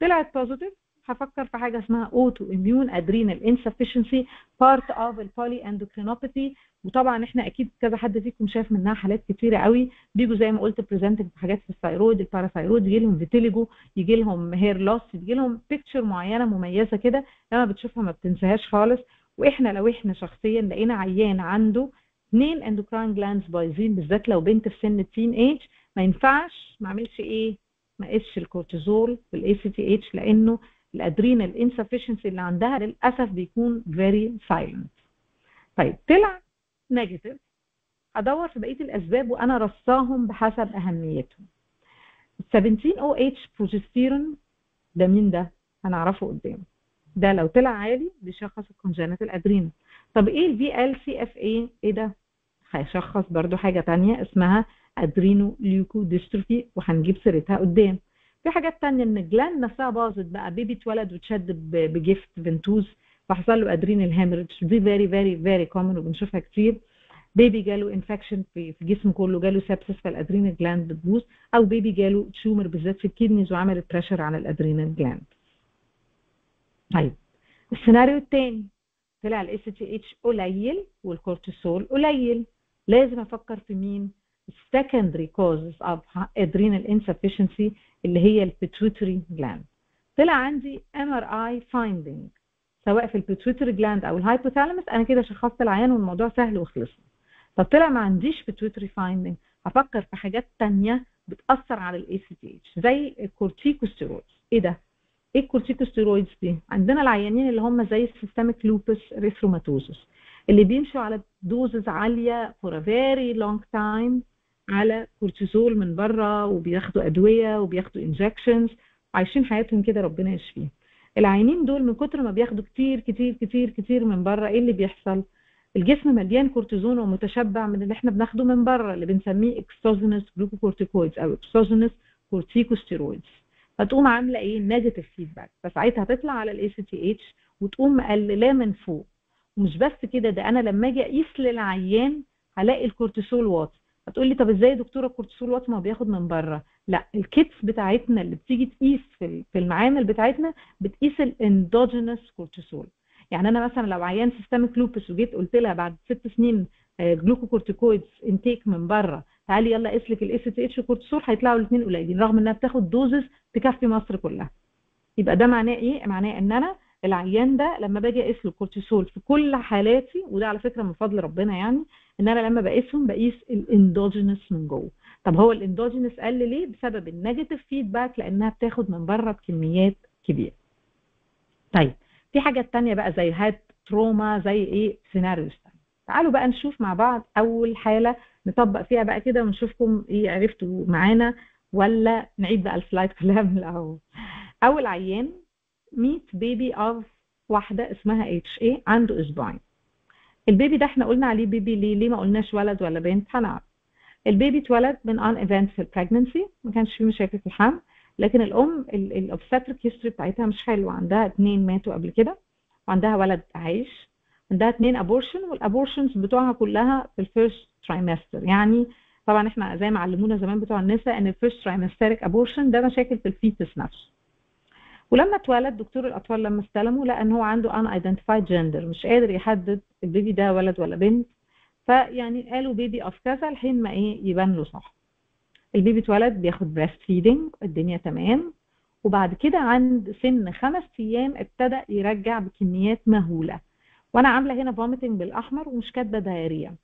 طلعت positive هفكر في حاجة اسمها autoimmune adrenal insufficiency part of ال polyendocrinopathy وطبعا إحنا أكيد كذا حد فيكم شاف منها حالات كتيرة قوي. بيجوا زي ما قلت presenting بحاجات في ال thyroid. ال parathyroid يجي لهم vitiligo يجي لهم hair loss يجي لهم picture معينة مميزة كده لما بتشوفها ما بتنساهاش خالص. وإحنا لو إحنا شخصيا لقينا عيان عنده اثنين endocrine glands بايظين بالذات لو بنت في سن ال teenage ما ينفعش ما اعملش إيه؟ ما اقيسش الكورتيزول وال ACTH لأنه ال adrenal insufficiency اللي عندها للأسف بيكون very silent طيب طلع negative ادور في بقية الأسباب وأنا رصاهم بحسب أهميتهم. 17 OH progesterone ده مين ده؟ هنعرفه قدام. ده لو طلع عالي بيشخص ال congenital adrenal طب إيه ال VLCFA إيه ده؟ هيشخص برضو حاجة تانية اسمها adrenoleukodystrophy وهنجيب سيرتها قدام. في حاجات تانية إن ال gland نفسها باظت بقى baby اتولد واتشد بجفت ventouse فحصل له adrenal hemorrhage دي very very very common وبنشوفها كتير. baby جاله infection في الجسم كله جاله sepsis فال adrenal gland بتبوظ. أو baby جاله tumor بالذات في ال kidneys وعملت pressure على ال adrenal gland طيب. السيناريو الثاني طلع ال ACTH قليل والكورتيسول قليل. لازم أفكر في مين؟ secondary causes of adrenal insufficiency اللي هي ال pituitary gland. طلع عندي MRI finding سواء في ال pituitary gland أو ال hypothalamus أنا كده شخصت العيان والموضوع سهل وخلصنا. طب طلع ما عنديش pituitary finding هفكر في حاجات تانية بتأثر على ال ACTH زي ال corticosteroids إيه ده؟ إيه ال corticosteroids دي؟ عندنا العيانين اللي هم زي ال systemic lupus erythematosus اللي بيمشوا على doses عالية for a very long time على كورتيزول من بره وبياخدوا أدوية وبياخدوا injections عايشين حياتهم كده ربنا يشفيهم. العيانين دول من كتر ما بياخدوا كتير كتير كتير كتير من بره إيه اللي بيحصل؟ الجسم مليان كورتيزون ومتشبع من اللي إحنا بناخده من بره اللي بنسميه exogenous glucocorticoids أو exogenous corticosteroids فتقوم عاملة إيه؟ negative feedback فساعتها تطلع على ال ACTH وتقوم مقللاه من فوق. ومش بس كده ده أنا لما أجي أقيس للعيان هلاقي الكورتيسول واطي. هتقول لي طب إزاي يا دكتورة الكورتيسول واطي؟ ما هو بياخد من بره. لا ال kits بتاعتنا اللي بتيجي تقيس في المعامل بتاعتنا بتقيس ال endogenous cortisol يعني أنا مثلا لو عيان systemic lupus وجيت قلت لها بعد ست سنين glucocorticoids intake من بره تعالي يلا أقيس لك ال ACTH cortisol هيطلعوا الاثنين قليلين رغم إنها بتاخد doses تكفي مصر كلها. يبقى ده معناه إيه؟ معناه إن أنا العيان ده لما باجي أقيس له الكورتيسول في كل حالاتي وده على فكرة من فضل ربنا يعني إن أنا لما بقيسهم بقيس ال endogenous من جوه. طب هو ال endogenous قل ليه؟ بسبب ال negative feedback لأنها بتاخد من بره بكميات كبيرة. طيب في حاجات تانية بقى زي head trauma زي إيه؟ scenarios تعالوا بقى نشوف مع بعض أول حالة نطبق فيها بقى كده ونشوفكم إيه عرفتوا معانا ولا نعيد بقى ال slide كلها من الأول أول عيان meet baby of واحدة اسمها HA عنده أسبوعين. ال baby ده إحنا قلنا عليه baby ليه؟ ليه ما قلناش ولد ولا بنت؟ هنعرف. ال baby اتولد من uneventful pregnancy ما كانش فيه مشاكل في الحمل لكن الأم ال obstetric history بتاعتها مش حلوة عندها اتنين ماتوا قبل كده وعندها ولد عايش. عندها اتنين abortion وال abortions بتوعها كلها في ال first trimester يعني طبعا إحنا زي ما علمونا زمان بتوع النساء إن ال first trimesteric abortion ده مشاكل في ال fetus نفسه. ولما اتولد دكتور الأطفال لما استلموا لقى ان هو عنده unidentified gender مش قادر يحدد ال baby ده ولد ولا بنت. فيعني قالوا baby of كذا لحين ما إيه يبان له صح. ال baby اتولد بياخد breast feeding الدنيا تمام. وبعد كده عند سن خمس أيام ابتدى يرجع بكميات مهولة. وأنا عاملة هنا vomiting بالأحمر ومش كاتبة diarrhea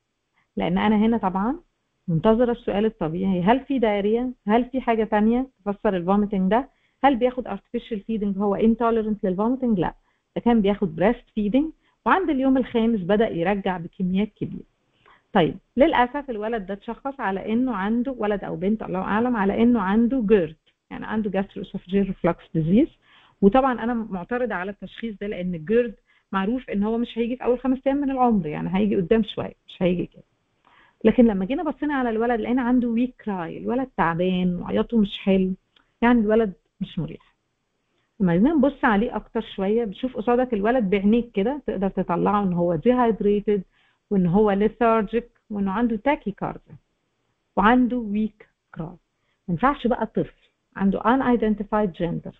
لأن أنا هنا طبعا منتظرة السؤال الطبيعي. هل في diarrhea هل في حاجة تانية تفسر ال vomiting ده؟ هل بياخد artificial feeding هو intolerant لل vomiting لا. ده كان بياخد breast feeding. وعند اليوم الخامس بدأ يرجع بكميات كبيرة. طيب للأسف الولد ده اتشخص على إنه عنده ولد أو بنت الله أعلم على إنه عنده GERD يعني عنده gastroesophageal reflux disease وطبعا أنا معترضة على التشخيص ده لأن ال GERD معروف إن هو مش هيجي في أول خمس أيام من العمر يعني هيجي قدام شوية مش هيجي كده. لكن لما جينا بصينا على الولد لقينا عنده weak cry الولد تعبان وعياطه مش حلو يعني الولد مش مريح. لما جينا نبص عليه أكتر شوية بتشوف قصادك الولد بعينيك كده تقدر تطلعه إن هو dehydrated وإن هو lethargic وإنه عنده tachycardia وعنده weak cry ما ينفعش بقى طفل عنده unidentified gender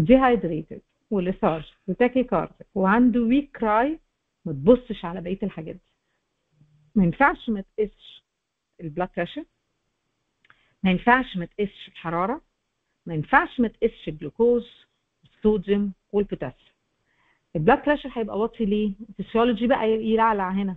dehydrated و lethargic و tachycardia وعنده weak cry ما تبصش على بقية الحاجات دي. ما ينفعش ما تقيسش ال blood pressure ما ينفعش ما تقيسش الحرارة. ما ينفعش ما تقيسش الجلوكوز الصوديوم والبوتاسيوم ال blood pressure هيبقى واطي ليه؟ الفسيولوجي بقى يلعلع هنا.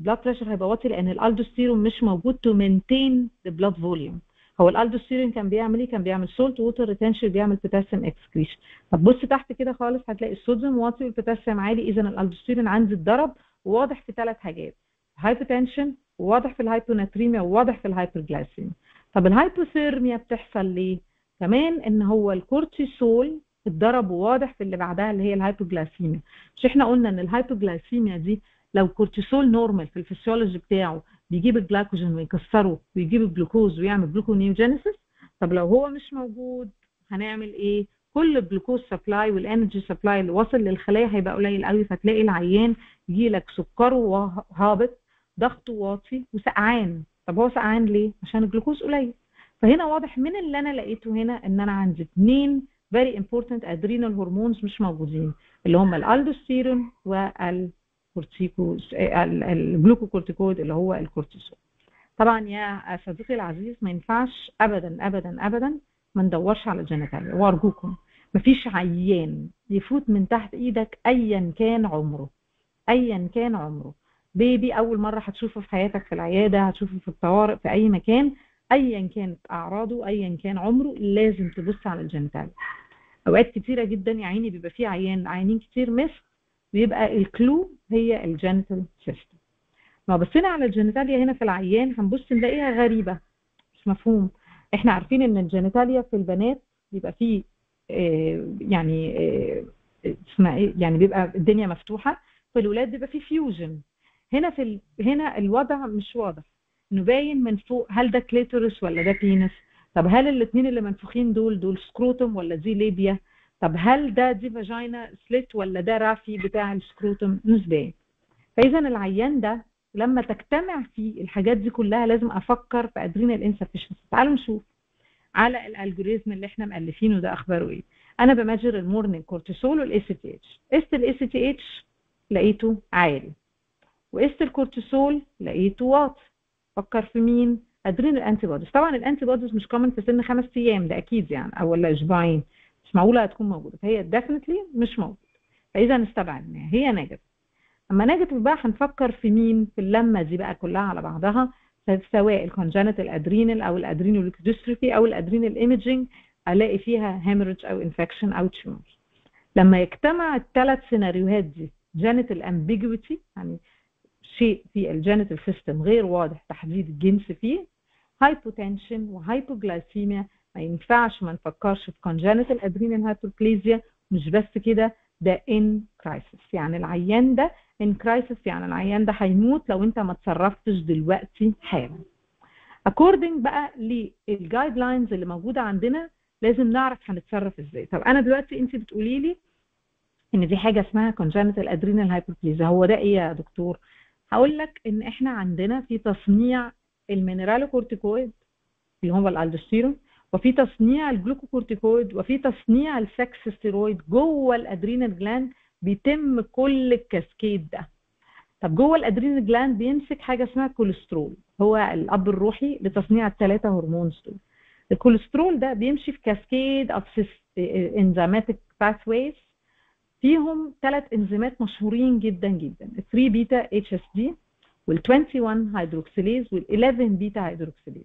ال blood pressure هيبقى واطي لأن الالدوستيرون مش موجود to maintain the blood volume هو الالدوستيرون كان بيعمل إيه؟ كان بيعمل salt water retention بيعمل potassium excretion طب بص تحت كده خالص هتلاقي الصوديوم واطي والبوتاسيوم عالي. اذا الالدوستيرون عندي اتضرب وواضح في ثلاث حاجات. hypotension وواضح في ال hyponatremia وواضح في ال hyperkalemia طب ال hypothermia بتحصل ليه؟ كمان إن هو الكورتيسول اتضرب وواضح في اللي بعدها اللي هي ال hypoglycemia مش إحنا قلنا إن ال hypoglycemia دي لو cortisol normal في الفسيولوجي بتاعه بيجيب الجلايكوجين ويكسره ويجيب الجلوكوز ويعمل gluconeogenesis. طب لو هو مش موجود هنعمل إيه؟ كل الجلوكوز supply وال energy supply اللي واصل للخلايا هيبقى قليل قوي فتلاقي العيان يجي لك سكره هابط ضغطه واطي وسقعان. طب هو سقعان ليه؟ عشان الجلوكوز قليل. فهنا واضح من اللي أنا لقيته هنا إن أنا عندي اثنين very important adrenal hormones مش موجودين اللي هم ال aldosterone وال corticos ال glucocorticoid اللي هو الكورتيسول. طبعا يا صديقي العزيز ما ينفعش ابدا ابدا ابدا ما ندورش على ال genitalia وأرجوكم مفيش عيان يفوت من تحت إيدك ايا كان عمره. ايا كان عمره. baby أول مرة هتشوفه في حياتك في العيادة هتشوفه في الطوارئ في أي مكان ايا كانت أعراضه ايا كان عمره لازم تبص على ال genital أوقات كتيرة جدا يا عيني بيبقى فيه عيان عيانين كتير مش بيبقى ال clue هي ال genital system لو بصينا على ال genitalia هنا في العيان هنبص نلاقيها غريبة. مش مفهوم. إحنا عارفين إن ال genitalia في البنات بيبقى فيه آه يعني آه اسمها إيه؟ يعني بيبقى الدنيا مفتوحة في الولاد بيبقى فيه fusion هنا في ال... هنا الوضع مش واضح. إنه باين من فوق هل ده clitoris ولا ده penis طب هل الاثنين اللي منفوخين دول دول scrotum ولا دي labia طب هل ده دي vaginal slit ولا ده raphe بتاع ال scrotum مش باين فإذا العيان ده لما تجتمع فيه الحاجات دي كلها لازم أفكر في adrenal insufficiency تعالوا نشوف على ال algorithm اللي إحنا مألفينه ده أخباره إيه. أنا بمجر ال morning cortisol وال ACTH قست ال ACTH لقيته عالي. وقست الكورتيسول لقيته واطي. فكر في مين؟ adrenal antibodies طبعا ال antibodies مش common في سن خمس أيام ده أكيد يعني أو ولا أسبوعين. مش معقولة هتكون موجودة فهي definitely مش موجودة. فإذا استبعدناها هي negative أما negative بقى هنفكر في مين؟ في اللمة دي بقى كلها على بعضها سواء ال congenital adrenal أو ال adrenal dystrophy أو ال adrenal imaging ألاقي فيها hemorrhage أو infection أو tumor لما يجتمع الثلاث سيناريوهات دي genital ambiguity يعني شيء في ال genital system غير واضح تحديد الجنس فيه hypotension و hypoglycemia ما ينفعش ما نفكرش في congenital adrenal hyperplasia مش بس كده ده in crisis يعني العيان ده in crisis يعني العيان ده هيموت لو انت ما اتصرفتش دلوقتي حالا. According بقى لل guidelines اللي موجودة عندنا لازم نعرف هنتصرف إزاي. طب أنا دلوقتي انت بتقولي لي إن دي حاجة اسمها congenital adrenal hyperplasia. هو ده إيه يا دكتور؟ هقول لك إن إحنا عندنا في تصنيع ال mineralocorticoid اللي هو الألدوستيرون وفي تصنيع ال glucocorticoid وفي تصنيع ال sex steroid جوه ال adrenal gland بيتم كل ال cascade ده. طب جوه ال adrenal gland بيمسك حاجة اسمها كوليسترول هو الأب الروحي لتصنيع الثلاثه هرمونز دول. الكوليسترول ده بيمشي في cascade of enzymatic pathways فيهم ثلاث انزيمات مشهورين جدا جدا 3 beta HSD وال21 hydroxylase وال11 beta hydroxylase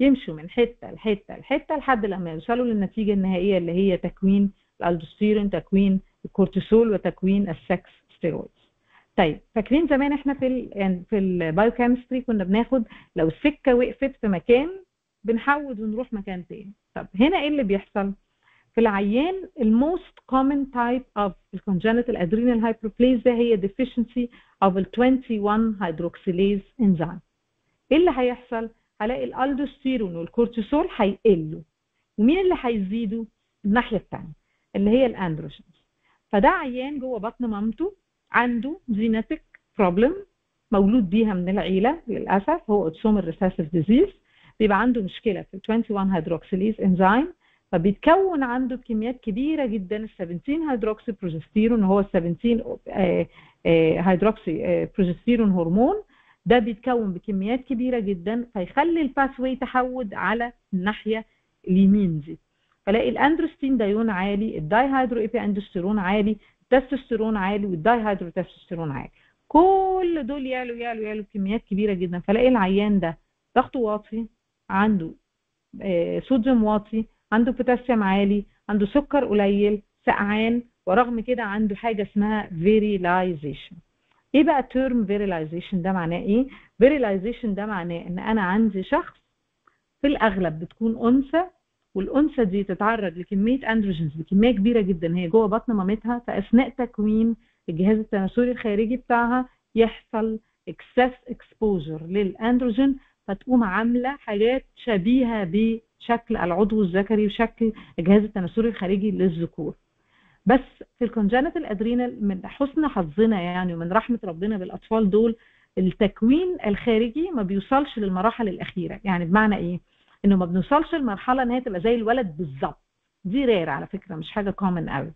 يمشوا من حتة لحتة لحتة لحد لما يوصلوا للنتيجة النهائية اللي هي تكوين الالدوستيرون تكوين الكورتيسول وتكوين السكس steroids. طيب فاكرين زمان إحنا في ال يعني في ال biochemistry كنا بناخد لو السكة وقفت في مكان بنحود ونروح مكان تاني. طب هنا إيه اللي بيحصل؟ في العيان ال most common type of ال congenital adrenal hyperplasia هي deficiency of ال 21 hydroxylase enzyme. إيه اللي هيحصل؟ هلاقي ال aldosterone وال cortisol هيقلوا. ومين اللي هيزيدوا الناحية الثانية اللي هي ال androgens فده عيان جوه بطن مامته عنده genetic problem مولود بيها من العيلة للأسف هو autosomal recessive disease بيبقى عنده مشكلة في 21 hydroxylase enzyme فبيتكون عنده كميات كبيرة جدا ال 17 هيدروكسي بروجستيرون هو ال 17 هيدروكسي بروجستيرون هرمون ده بيتكون بكميات كبيرة جدا فيخلي ال pathway تحود على الناحية اليمين دي. فلاقي ال androstenedione عالي ال dehydroepiandrosterone عالي التستوستيرون عالي وال dihydrotestosterone عالي. كل دول يعلوا يعلوا يعلوا بكميات كبيرة جدا. فلاقي العيان ده ضغطه واطي عنده آه صوديوم واطي عنده بوتاسيوم عالي عنده سكر قليل سقعان ورغم كده عنده حاجة اسمها virilization إيه بقى term virilization ده معناه إيه؟ virilization ده معناه إن أنا عندي شخص في الأغلب بتكون أنثى والأنثى دي تتعرض لكمية androgens بكمية كبيرة جدا هي جوه بطن مامتها فأثناء تكوين الجهاز التناسلي الخارجي بتاعها يحصل excess exposure لل androgen فتقوم عاملة حاجات شبيهة بشكل العضو الذكري وشكل الجهاز التناسلي الخارجي للذكور. بس في ال congenital adrenal من حسن حظنا يعني ومن رحمة ربنا بالأطفال دول التكوين الخارجي ما بيوصلش للمراحل الأخيرة. يعني بمعنى إيه؟ إنه ما بنوصلش لمرحلة إن هي تبقى زي الولد بالظبط. دي rare على فكرة مش حاجة common قوي.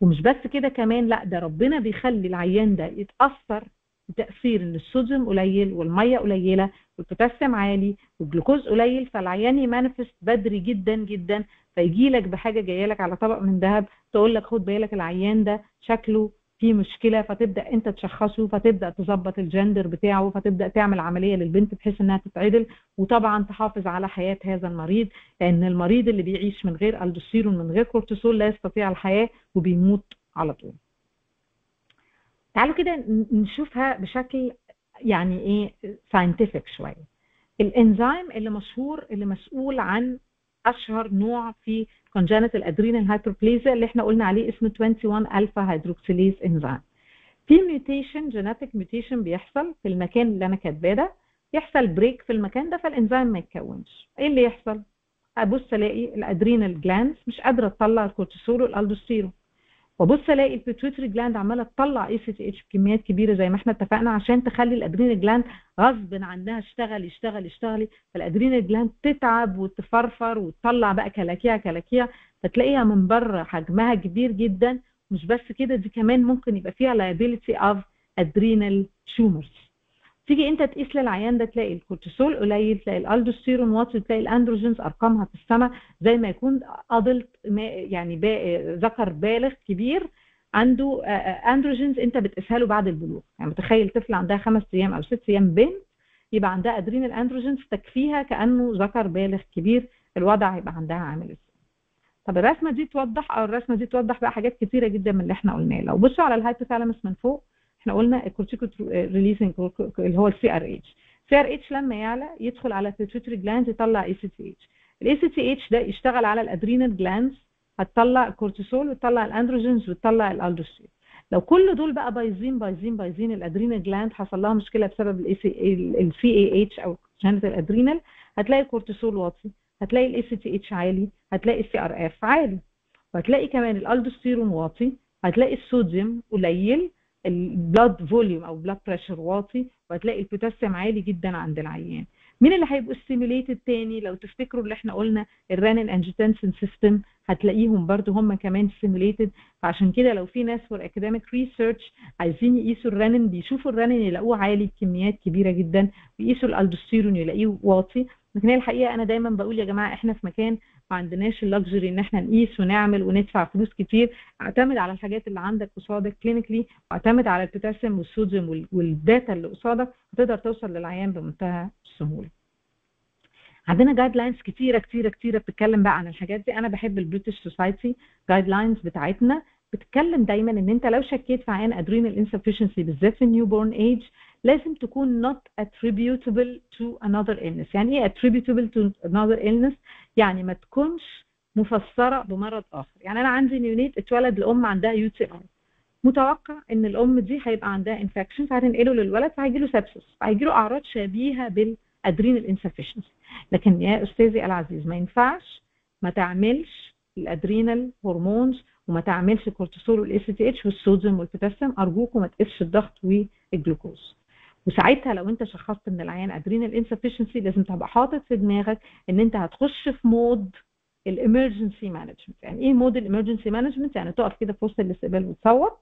ومش بس كده كمان لأ ده ربنا بيخلي العيان ده يتأثر بتاثير إن الصوديوم قليل والمية قليلة والبوتاسيوم عالي والجلوكوز قليل فالعيان ي manifest بدري جدا جدا فيجي لك بحاجة جاية لك على طبق من ذهب تقول لك خد بالك العيان ده شكله في مشكلة فتبدأ أنت تشخصه فتبدأ تظبط الجندر بتاعه فتبدأ تعمل عملية للبنت بحيث إنها تتعدل وطبعا تحافظ على حياة هذا المريض لأن المريض اللي بيعيش من غير ألدوستيرون من غير كورتيسول لا يستطيع الحياة وبيموت على طول. تعالوا كده نشوفها بشكل يعني إيه scientific شوية. الإنزيم اللي مشهور اللي مسؤول عن أشهر نوع في congenital adrenal hyperplasia اللي إحنا قلنا عليه اسمه 21 alpha hydroxylase enzyme. في mutation genetic mutation بيحصل في المكان اللي أنا كاتباه ده يحصل break في المكان ده فالإنزيم ما يتكونش. إيه اللي يحصل؟ أبص ألاقي ال adrenal glands مش قادرة تطلع الكورتيسول والألدوستيرون. وابص الاقي ال pituitary gland عماله تطلع ACTH بكميات كبيره زي ما إحنا اتفقنا عشان تخلي ال adrenal gland غصب عنها اشتغل يشتغل يشتغل فال adrenal gland تتعب وتفرفر وتطلع بقى كلاكيع كلاكيع. فتلاقيها من بره حجمها كبير جدا. مش بس كده دي كمان ممكن يبقى فيها liability of adrenal tumors. تيجي انت تقيس للعيان ده تلاقي الكورتيسول قليل تلاقي الالدوستيرون واطي تلاقي ال androgens أرقامها في السماء زي ما يكون adult يعني ذكر بالغ كبير عنده androgens انت بتقيسها له بعد البلوغ. يعني متخيل طفل عندها خمس أيام أو ست أيام بنت يبقى عندها adrenal androgens تكفيها كأنه ذكر بالغ كبير الوضع هيبقى عندها عامل إزاي؟ طب الرسمة دي توضح أو الرسمة دي توضح بقى حاجات كتيرة جدا من اللي إحنا قلناه. لو بصوا على ال hypothalamus من فوق إحنا قلنا ال cortico releasing اللي هو السي ار اتش السي ار اتش لما يعلى يدخل على ال pituitary glands يطلع اي سي تي اتش الاي سي تي اتش ده يشتغل على ال adrenal glands هتطلع الكورتيسول وتطلع ال androgens وتطلع الالدوستيرون لو كل دول بقى بايظين بايظين بايظين ال adrenal gland حصل لها مشكلة بسبب الاي CAH أو congenital adrenal هتلاقي الكورتيسول واطي هتلاقي ال ACTH عالي هتلاقي ال CRF عالي. وهتلاقي كمان الالدوستيرون واطي هتلاقي الصوديوم قليل ال blood volume أو blood pressure واطي وهتلاقي البوتاسيوم عالي جدا عند العيان. مين اللي هيبقوا stimulated تاني؟ لو تفتكروا اللي إحنا قلنا ال renin angiotensin system هتلاقيهم برضو هم كمان stimulated فعشان كده لو في ناس for academic research عايزين يقيسوا الرانين بيشوفوا الرانين يلاقوه عالي بكميات كبيرة جدا ويقيسوا الالدوستيرون يلاقيه واطي. لكن هي الحقيقة أنا دايما بقول يا جماعة إحنا في مكان ما عندناش ال luxury إن إحنا نقيس ونعمل وندفع فلوس كتير اعتمد على الحاجات اللي عندك قصادك clinically واعتمد على البوتاسيوم والصوديوم وال data اللي قصادك هتقدر توصل للعيان بمنتهى السهولة. عندنا guidelines كتيرة كتيرة كتيرة بتتكلم بقى عن الحاجات دي. أنا بحب ال British society guidelines بتاعتنا. بتتكلم دايما إن أنت لو شكيت في عيان adrenal insufficiency بالذات في ال newborn age لازم تكون not attributable to another illness. يعني إيه attributable to another illness يعني ما تكونش مفسرة بمرض آخر. يعني أنا عندي neonate اتولد الأم عندها UTI متوقع إن الأم دي هيبقى عندها infection فهتنقله للولد فهيجي له sepsis فهيجي له أعراض شبيهة بال adrenal insufficiency لكن يا أستاذي العزيز ما ينفعش ما تعملش ال adrenal hormones وما تعملش الكورتيسول وال ACTH والصوديوم والبوتاسيوم أرجوكم ما تقيسش الضغط والجلوكوز. وساعتها لو انت شخصت ان العيان adrenal insufficiency لازم تبقى حاطط في دماغك إن انت هتخش في mode ال emergency management يعني إيه mode ال emergency management يعني تقف كده في وسط الاستقبال وتصوت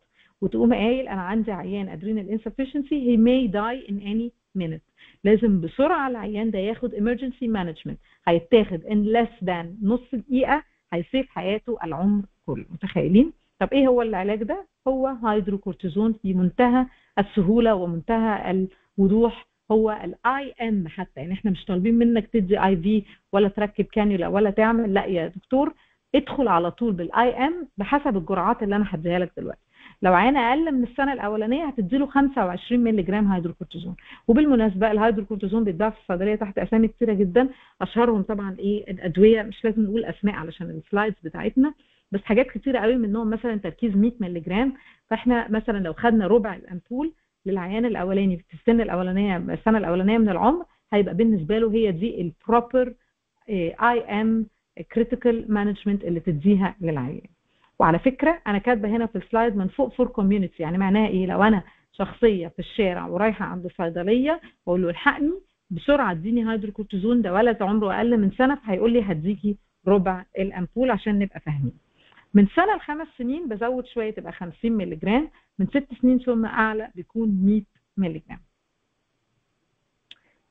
وتقوم قايل أنا عندي عيان adrenal insufficiency he may die in any minute. لازم بسرعة العيان ده ياخد emergency management هيتاخد in less than نص دقيقة هي save حياته العمر كله متخيلين؟ طب إيه هو العلاج ده؟ هو هيدروكورتيزون في منتهى السهولة ومنتهى الوضوح هو ال IM حتى. يعني إحنا مش طالبين منك تدي IV ولا تركب كانيولا ولا تعمل لا يا دكتور ادخل على طول بال IM بحسب الجرعات اللي أنا هديها لك دلوقتي. لو عيان أقل من السنة الأولانية هتدي له 25 مللي جرام هيدروكورتيزون. وبالمناسبة الهيدروكورتيزون بيتباع في الصيدليه تحت أسامي كتيرة جدا. أشهرهم طبعا إيه؟ الأدوية مش لازم نقول أسماء علشان ال slides بتاعتنا. بس حاجات كتيرة قوي منهم مثلا تركيز 100 مللي جرام فإحنا مثلا لو خدنا ربع الامبول للعيان الأولاني في السن الأولانية السنة الأولانية من العمر هيبقى بالنسبة له هي دي ال proper IM critical management اللي تديها للعيان. وعلى فكرة أنا كاتبة هنا في ال slide من فوق for community يعني معناها إيه؟ لو أنا شخصية في الشارع ورايحة عند الصيدليه وأقول له الحقني بسرعة اديني هيدروكورتيزون ده ولد عمره أقل من سنة فهيقول لي هديكي ربع الامبول عشان نبقى فاهمين. من سنة لخمس سنين بزود شوية تبقى 50 مللي من ست سنين ثم أعلى بيكون 100 مللي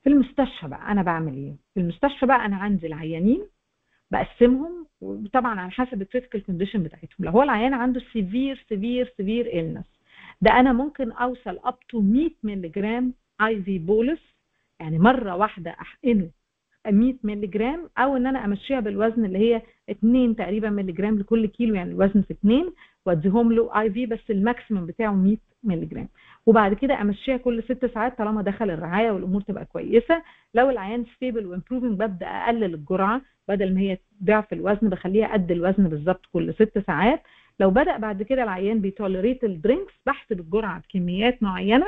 في المستشفى بقى أنا بعمل إيه؟ في المستشفى بقى أنا عندي العيانين بقسمهم طبعا على حسب ال critical condition بتاعتهم. لو هو العيان عنده severe severe severe illness ده أنا ممكن أوصل up to 100 مللي جرام IV bolus يعني مرة واحدة أحقنه 100 مللي جرام أو إن أنا أمشيها بالوزن اللي هي 2 تقريبا مللي جرام لكل كيلو يعني الوزن في 2 وأديهم له IV بس ال maximum بتاعه 100 مللي جرام وبعد كده أمشيها كل ست ساعات طالما دخل الرعاية والأمور تبقى كويسة. لو العيان stable و improving ببدأ أقلل الجرعة بدل ما هي ضعف الوزن بخليها قد الوزن بالظبط كل ست ساعات. لو بدأ بعد كده العيان بي tolerate ال drinks بحسب الجرعه بكميات معينة.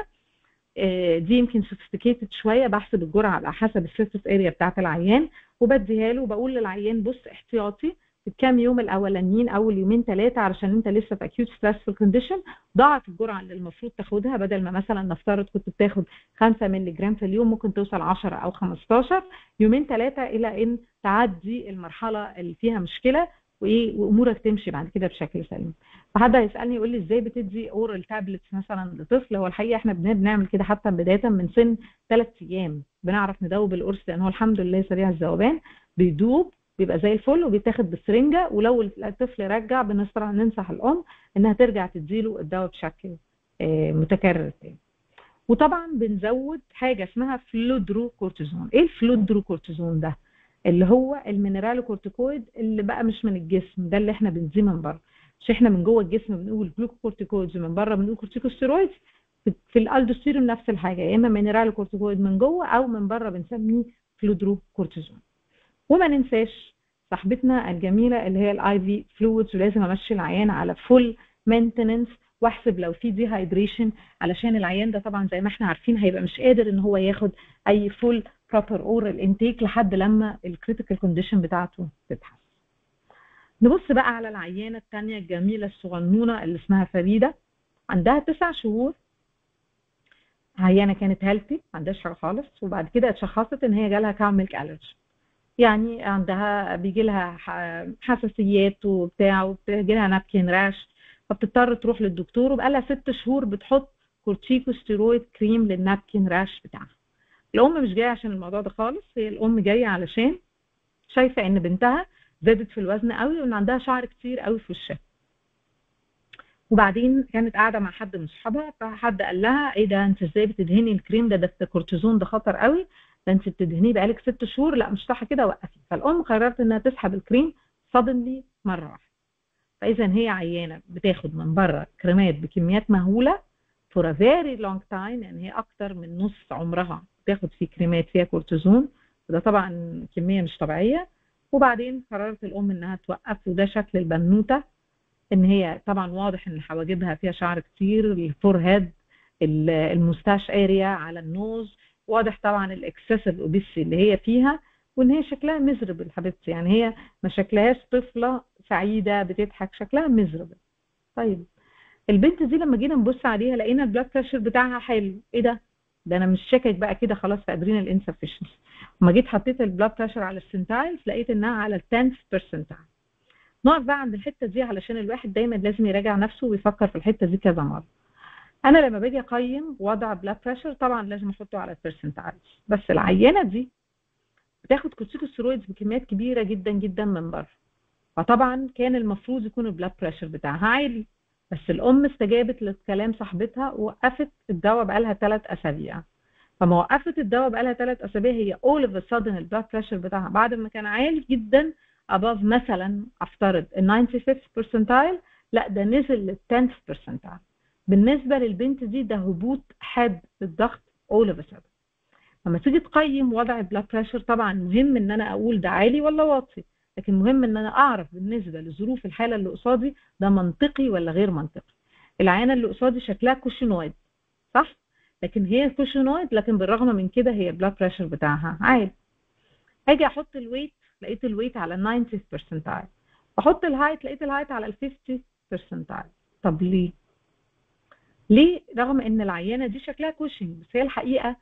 دي يمكن sophisticated شوية بحسب الجرعه على حسب ال surface area بتاعت العيان وبديها له وبقول للعيان بص احتياطي الكام يوم الأولانيين أول يومين ثلاثة علشان أنت لسه في acute stressful condition ضاعف الجرعة اللي المفروض تاخدها بدل ما مثلا نفترض كنت بتاخد 5 مللي جرام في اليوم ممكن توصل 10 أو 15 يومين ثلاثة إلى إن تعدي المرحلة اللي فيها مشكلة وايه وأمورك تمشي بعد كده بشكل سليم. فحد هيسالني يقول لي إزاي بتدي oral tablets مثلا لطفل؟ هو الحقيقة إحنا بنعمل كده حتى بداية من سن ثلاث أيام. بنعرف ندوب القرص لأن هو الحمد لله سريع الذوبان. بيدوب بيبقى زي الفل وبيتاخد بالسرنجة. ولو الطفل رجع بنصرع ننصح الأم إنها ترجع تديله الدواء بشكل متكرر تاني. وطبعا بنزود حاجة اسمها فلودرو كورتيزون إيه الفلودرو كورتيزون ده؟ اللي هو ال mineralocorticoid اللي بقى مش من الجسم ده اللي إحنا بنديه من بره. مش إحنا من جوه الجسم بنقول glucocorticoids من بره بنقول corticosteroids في الالدوستيرون نفس الحاجة يا إما mineralocorticoid من جوه أو من بره بنسميه فلودرو كورتيزون وما ننساش صاحبتنا الجميلة اللي هي ال IV fluids ولازم أمشي العيان على full maintenance وأحسب لو في dehydration علشان العيان ده طبعا زي ما إحنا عارفين هيبقى مش قادر إن هو ياخد أي full proper oral intake لحد لما ال critical condition بتاعته تتحسن. نبص بقى على العيانة الثانية الجميلة الصغنونة اللي اسمها فريدة. عندها تسع شهور. عيانة كانت healthy ما عندهاش حاجة خالص. وبعد كده اتشخصت إن هي جالها cow milk allergy يعني عندها بيجي لها حساسيات وبتاع وبتجي لها napkin rash فبتضطر تروح للدكتور. وبقى لها ست شهور بتحط corticosteroid cream لل napkin rash بتاعها. الأم مش جاية عشان الموضوع ده خالص هي الأم جاية علشان شايفة إن بنتها زادت في الوزن قوي وإن عندها شعر كتير قوي في وشها. وبعدين كانت قاعدة مع حد من صحابها فحد قال لها إيه ده أنت إزاي بتدهني الكريم ده؟ ده الكورتيزون ده خطر قوي ده أنت بتدهنيه بقالك ست شهور لا مش صح كده وقفي. فالأم قررت إنها تسحب الكريم suddenly مرة واحدة. فاذا هي عيانة بتاخد من بره كريمات بكميات مهولة for a very long time يعني هي أكتر من نص عمرها. بتاخد فيه كريمات فيها كورتيزون وده طبعا كمية مش طبيعية. وبعدين قررت الأم إنها توقف وده شكل البنوتة إن هي طبعا واضح إن حواجبها فيها شعر كتير ال forehead ال moustache area على ال nose واضح طبعا ال excessive obesity اللي هي فيها وإن هي شكلها مزربل حبيبتي. يعني هي ما شكلهاش طفلة سعيدة بتضحك شكلها مزربل طيب البنت دي لما جينا نبص عليها لقينا ال blood pressure بتاعها حلو. إيه ده؟ ده أنا مش شاكك بقى كده خلاص في adrenal insufficiency لما جيت حطيت ال blood pressure على ال centiles لقيت إنها على ال 10 percentile نقف بقى عند الحتة دي علشان الواحد دايما لازم يراجع نفسه ويفكر في الحتة دي كذا مرة. أنا لما باجي أقيم وضع blood pressure طبعا لازم أحطه على ال percentiles بس العيانة دي بتاخد corticosteroids بكميات كبيرة جدا جدا من بره. فطبعا كان المفروض يكون ال blood pressure بتاعها عالي. بس الأم استجابت لكلام صاحبتها ووقفت الدواء بقالها ثلاث أسابيع. فلما وقفت الدواء بقالها ثلاث أسابيع هي of a sudden ال blood pressure بتاعها بعد ما كان عالي جدا above مثلا أفترض ال 95th percentile لا ده نزل لل 10th percentile. بالنسبة للبنت دي ده هبوط حاد للضغط of a sudden. لما تيجي تقيم وضع ال blood pressure طبعا مهم إن أنا أقول ده عالي ولا واطي. لكن مهم إن أنا أعرف بالنسبة لظروف الحالة اللي قصادي ده منطقي ولا غير منطقي. العيانة اللي قصادي شكلها cushingoid صح؟ لكن هي cushingoid لكن بالرغم من كده هي ال blood pressure بتاعها عالي. أجي أحط ال weight لقيت ال weight على 90 percentile. أحط ال height لقيت ال height على ال 50 percentile. طب ليه؟ ليه؟ رغم إن العيانه دي شكلها كوشنج بس هي الحقيقة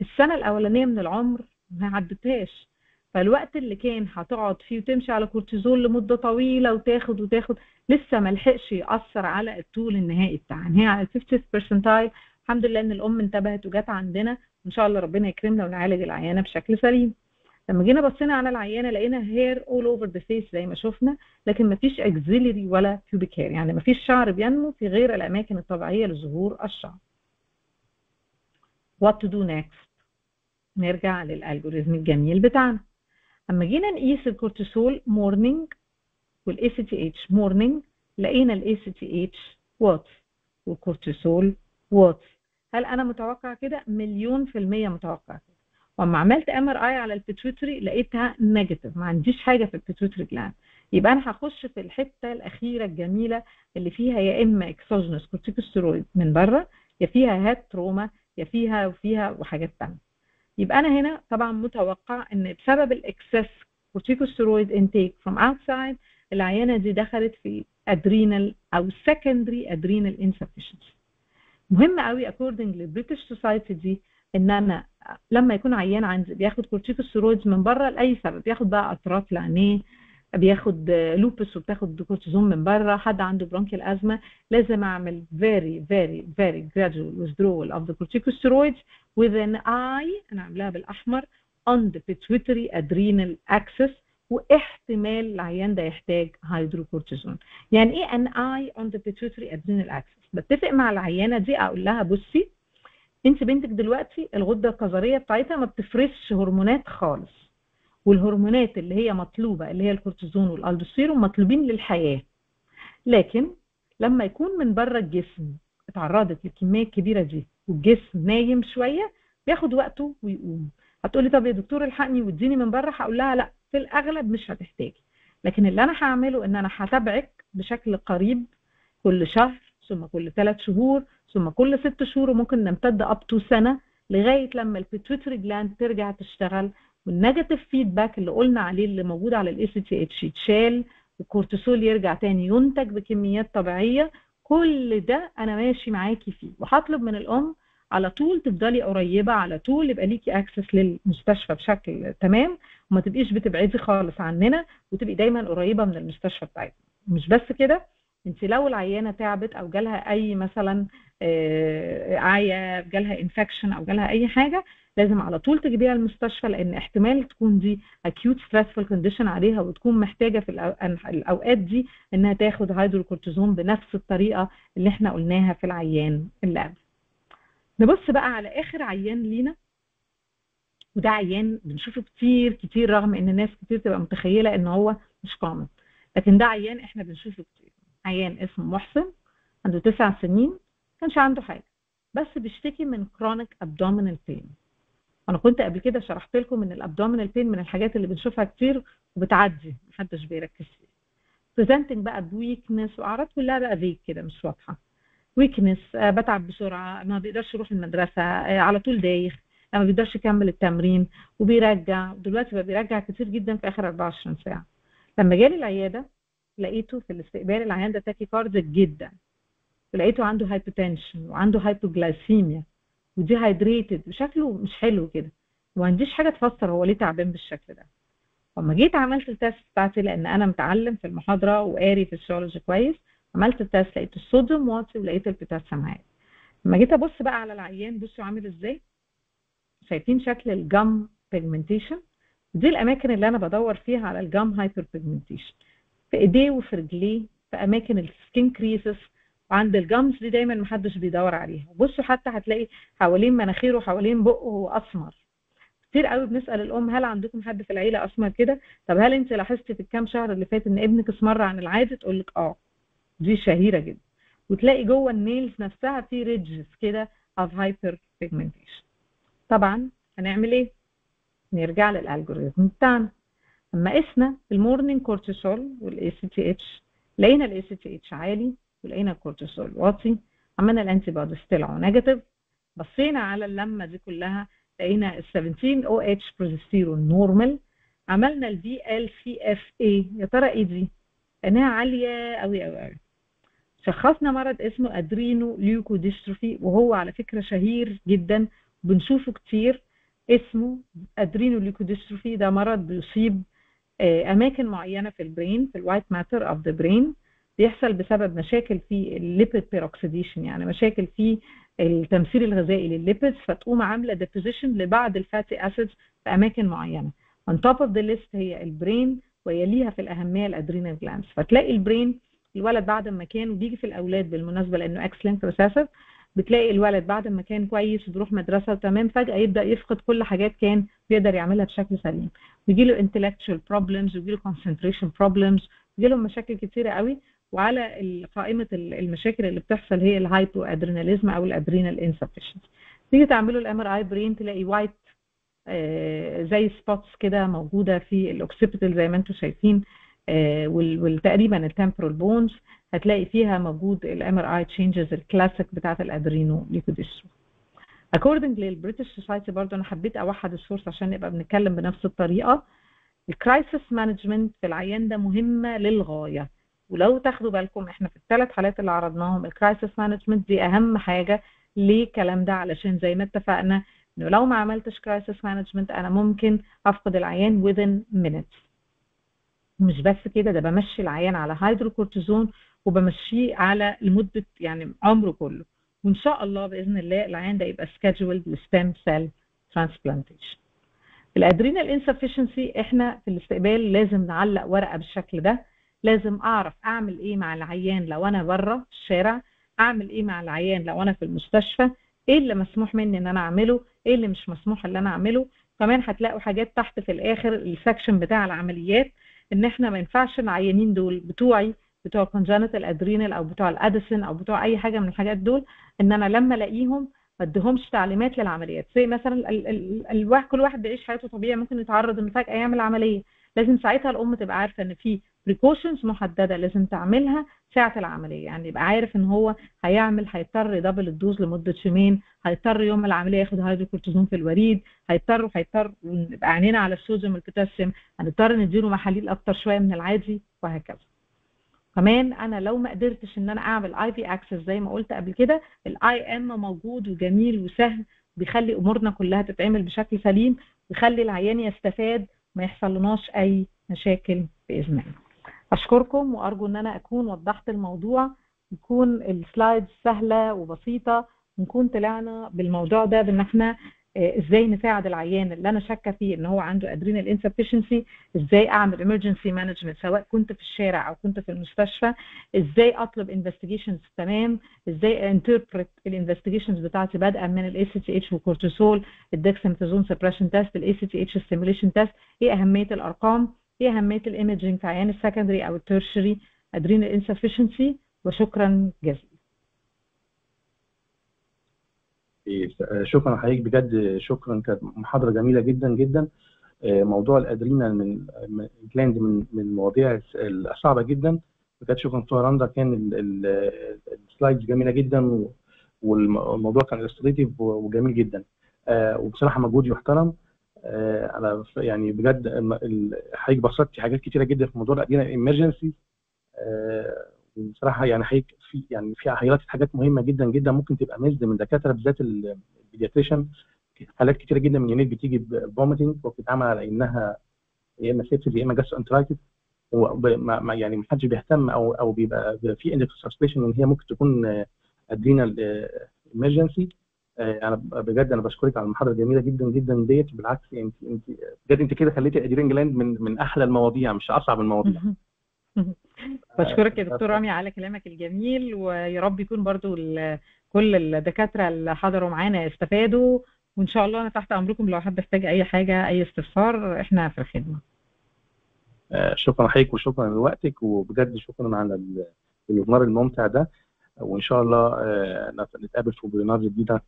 السنة الأولانية من العمر ما عدتهاش. فالوقت اللي كان هتقعد فيه وتمشي على كورتيزول لمدة طويلة وتاخد وتاخد لسه ما لحقش يأثر على الطول النهائي بتاعها هي على 50 percentile. الحمد لله إن الأم انتبهت وجت عندنا. وان شاء الله ربنا يكرمنا ونعالج العيانة بشكل سليم. لما جينا بصينا على العيانة لقينا hair all over the face زي ما شفنا لكن مفيش axillary ولا pubic hair يعني مفيش شعر بينمو في غير الأماكن الطبيعية لظهور الشعر. What to do next نرجع لل algorithm الجميل بتاعنا. أما جينا نقيس ال cortisol morning وال ACTH morning لقينا ال ACTH was والكورتيسول واطي هل أنا متوقع كده؟ مليون في المية متوقع. كده وأما عملت MRI على ال pituitary لقيتها negative ما عنديش حاجة في ال pituitary gland يبقى أنا هخش في الحتة الأخيرة الجميلة اللي فيها يا إما exogenous corticosteroid من بره يا فيها head trauma يا فيها وفيها وحاجات ثانية يبقى أنا هنا طبعا متوقع إن بسبب ال excess corticosteroid intake from outside العيانة دي دخلت في adrenal أو secondary adrenal insufficiency مهم قوي according لل British society دي إن أنا لما يكون عيان عندي بياخد corticosteroids من بره لأي سبب بياخد بقى قطرات لعينيه بياخد lupus وبتاخد كورتيزون من بره حد عنده bronchial asthma لازم أعمل very very very gradual withdrawal of the corticosteroids with an eye أنا عاملاها بالأحمر on the pituitary adrenal axis واحتمال العيان ده يحتاج هيدروكورتيزون يعني إيه an eye on the pituitary adrenal axis بتفق مع العيانة دي أقول لها بصي أنت بنتك دلوقتي الغدة الكظريه بتاعتها ما بتفرزش هرمونات خالص. والهرمونات اللي هي مطلوبة اللي هي الكورتيزون والالدوستيرون مطلوبين للحياة. لكن لما يكون من بره الجسم اتعرضت للكميه الكبيره دي والجسم نايم شوية بياخد وقته ويقوم. هتقولي طب يا دكتور الحقني واديني من بره هقول لها لا في الأغلب مش هتحتاجي. لكن اللي أنا هعمله إن أنا هتابعك بشكل قريب كل شهر ثم كل ثلاث شهور ثم كل ست شهور وممكن نمتد up to سنة لغاية لما ال pituitary gland ترجع تشتغل. وال negative feedback اللي قلنا عليه اللي موجود على ال ACTH يتشال والكورتيسول يرجع تاني ينتج بكميات طبيعية كل ده أنا ماشي معاكي فيه. وهطلب من الأم على طول تفضلي قريبة على طول يبقى ليكي access للمستشفى بشكل تمام. وما تبقيش بتبعدي خالص عننا وتبقي دايما قريبة من المستشفى بتاعتنا. مش بس كده انت لو العيانة تعبت أو جالها أي مثلا عيا جالها infection أو جالها أي حاجة لازم على طول تجيبيها المستشفى لأن احتمال تكون دي acute stressful condition عليها وتكون محتاجة في الأوقات دي إنها تاخد هيدروكورتيزون بنفس الطريقة اللي إحنا قلناها في العيان اللي قبل. نبص بقى على آخر عيان لينا. وده عيان بنشوفه كتير كتير رغم إن ناس كتير تبقى متخيلة إن هو مش common لكن ده عيان إحنا بنشوفه كتير. عيان اسمه محسن عنده تسع سنين كانش عنده حاجة. بس بيشتكي من chronic abdominal pain أنا كنت قبل كده شرحت لكم إن ال abdominal pain من الحاجات اللي بنشوفها كتير وبتعدي محدش بيركز فيها. presenting بقى ب weakness وأعراض كلها بقى vague كده مش واضحة. weakness بتعب بسرعة ما بيقدرش يروح المدرسة على طول دايخ ما بيقدرش يكمل التمرين وبيرجع. دلوقتي بقى بيرجع كتير جدا في آخر 24 ساعة. لما جالي العيادة لقيته في الاستقبال العيان ده tachycardic جدا. ولقيته عنده hypotension وعنده hypoglycemia و dehydrated وشكله مش حلو كده. وما عنديش حاجة تفسر هو ليه تعبان بالشكل ده. لما جيت عملت ال test بتاعتي لأن أنا متعلم في المحاضرة وقاري في الفسيولوجي كويس عملت ال test لقيت الصوديوم واطي ولقيت البوتاسيوم عالي. لما جيت أبص بقى على العيان بصوا عامل إزاي؟ شايفين شكل ال gum pigmentation دي الأماكن اللي أنا بدور فيها على ال gum hyperpigmentation في إيديه وفي رجليه في أماكن ال skin creases وعند ال gums دي دايما محدش بيدور عليها. بصوا حتى هتلاقي حوالين مناخيره وحوالين بقه هو أسمر. كتير قوي بنسأل الأم هل عندكم حد في العيلة أسمر كده؟ طب هل أنت لاحظتي في الكام شهر اللي فات إن ابنك اسمر عن العاده تقول لك آه. دي شهيرة جدا. وتلاقي جوه ال nails نفسها في ridges كده of hyperpigmentation طبعا هنعمل إيه؟ نرجع لل algorithm بتاعنا. أما قسنا ال morning cortisol وال ACTH لقينا ال ACTH عالي. ولقينا الكورتيسول واطي عملنا ال antibodies طلعوا negative بصينا على اللمة دي كلها لقينا ال 17 OH progesterone normal عملنا ال VLCFA يا ترى إيه دي؟ لانها عالية قوي قوي قوي شخصنا مرض اسمه adrenoleukodystrophy وهو على فكرة شهير جدا بنشوفه كتير اسمه adrenoleukodystrophy ده مرض بيصيب أماكن معينة في ال brain في ال white matter of the brain بيحصل بسبب مشاكل في ال lipid peroxidation يعني مشاكل في التمثيل الغذائي للل lipids فتقوم عاملة deposition لبعض ال fatty acids في أماكن معينة. On top of the list هي ال brain ويليها في الأهمية ال adrenal glands فتلاقي ال brain الولد بعد ما كان وبيجي في الأولاد بالمناسبة لأنه X-linked recessive بتلاقي الولد بعد ما كان كويس وبيروح مدرسة تمام فجأة يبدأ يفقد كل حاجات كان بيقدر يعملها بشكل سليم. بيجي له intellectual problems ويجي له concentration problems بيجي له مشاكل كتيرة قوي. وعلى قائمة المشاكل اللي بتحصل هي ال hypoadrenalism أو ال adrenal insufficiency تيجي تعملوا ال MRI brain تلاقي white آه زي spots كده موجودة في ال occipital زي ما أنتم شايفين وتقريبا ال temporal bones هتلاقي فيها موجود ال MRI changes ال classic بتاعت ال adrenoleukodystro according لل British Society برضه أنا حبيت أوحد ال source عشان نبقى بنتكلم بنفس الطريقة. ال crisis management في العيان ده مهمة للغاية. ولو تاخدوا بالكم إحنا في الثلاث حالات اللي عرضناهم ال crisis management دي أهم حاجة ليه الكلام ده علشان زي ما اتفقنا إنه لو ما عملتش crisis management أنا ممكن أفقد العيان within minutes. مش بس كده ده بمشي العيان على هيدروكورتيزون وبمشيه على لمدة يعني عمره كله. وإن شاء الله بإذن الله العيان ده يبقى scheduled ل stem cell transplantation ال adrenal insufficiency إحنا في الاستقبال لازم نعلق ورقة بالشكل ده. لازم أعرف أعمل إيه مع العيان لو أنا بره الشارع أعمل إيه مع العيان لو أنا في المستشفى إيه اللي مسموح مني إن أنا أعمله إيه اللي مش مسموح إن أنا أعمله. كمان هتلاقوا حاجات تحت في الآخر ال section بتاع العمليات إن إحنا ما ينفعش العيانين دول بتوعي بتوع congenital adrenal أو بتوع الاديسون أو بتوع أي حاجة من الحاجات دول إن أنا لما ألاقيهم ما أديهمش تعليمات للعمليات. زي مثلا ال ال ال كل واحد بيعيش حياته طبيعي ممكن يتعرض انه فجاه يعمل عملية. لازم ساعتها الأم تبقى عارفة إن في precautions محددة لازم تعملها ساعة العملية. يعني يبقى عارف إن هو هيعمل هيضطر يدبل ال dose لمدة يومين هيضطر يوم العملية ياخد هيدروكورتيزون في الوريد هيضطر هيضطر نبقى عينينا على الصوديوم والبوتاسيوم هنضطر نديله محاليل أكتر شوية من العادي وهكذا. كمان أنا لو ما قدرتش إن أنا أعمل IV access زي ما قلت قبل كده ال IM موجود وجميل وسهل بيخلي أمورنا كلها تتعمل بشكل سليم ويخلي العيان يستفاد ما يحصلناش أي مشاكل بإذن الله. أشكركم وأرجو إن أنا أكون وضحت الموضوع يكون ال slides سهلة وبسيطة ونكون طلعنا بالموضوع ده بإن إحنا إزاي نساعد العيان اللي أنا شاكة فيه إن هو عنده adrenal insufficiency إزاي أعمل emergency management سواء كنت في الشارع أو كنت في المستشفى إزاي أطلب investigations تمام إزاي interpret ال investigations بتاعتي بادئه من ال ACTH وال cortisol ال dexamethasone suppression test ال ACTH stimulation test إيه أهمية الأرقام؟ إيه أهمية ال imaging في عيان ال secondary أو ال tertiary adrenal insufficiency وشكرا جزيلا. شكرا حضرتك بجد شكرا. كانت محاضرة جميلة جدا جدا. موضوع ال adrenal من gland من من المواضيع الصعبة جدا. بجد شكرا دكتور رندا كان ال slides جميلة جدا والموضوع كان illustrative وجميل جدا. وبصراحة مجهود يحترم. أنا يعني بجد حضرتك بسطتي حاجات كتيرة جدا في موضوع ال adrenal emergency بصراحه يعني حضرتك في يعني في highlight حاجات مهمة جدا جدا ممكن تبقى missed من دكاترة بالذات ال pediatrician حالات كتيرة جدا من unit بتيجي ب vomiting وبتتعمل على إنها يا إما sepsis يا إما gastroenteritis يعني ما حدش بيهتم أو أو بيبقى في index suspicion إن هي ممكن تكون adrenal emergency أنا بجد أنا بشكرك على المحاضرة الجميلة جدا جدا ديت. بالعكس انت انت بجد انت كده خليتي ال adrenal gland من من أحلى المواضيع مش أصعب المواضيع. بشكرك يا دكتور رامي على كلامك الجميل ويا رب يكون برضو كل الدكاترة اللي حضروا معانا يستفادوا. وإن شاء الله أنا تحت أمركم لو حد احتاج أي حاجة أي استفسار إحنا في الخدمة. شكرا حضرتك وشكرا لوقتك وبجد شكرا على ال webinar الممتع ده. وإن شاء الله نتقابل في webinar جديدة.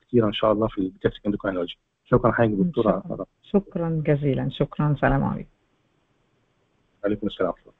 كتيره إن شاء الله في ال pediatric endocrinology شكرا حضرتك دكتورة شكرا جزيلا. شكرا. سلام عليكم. وعليكم السلام ورحمة الله.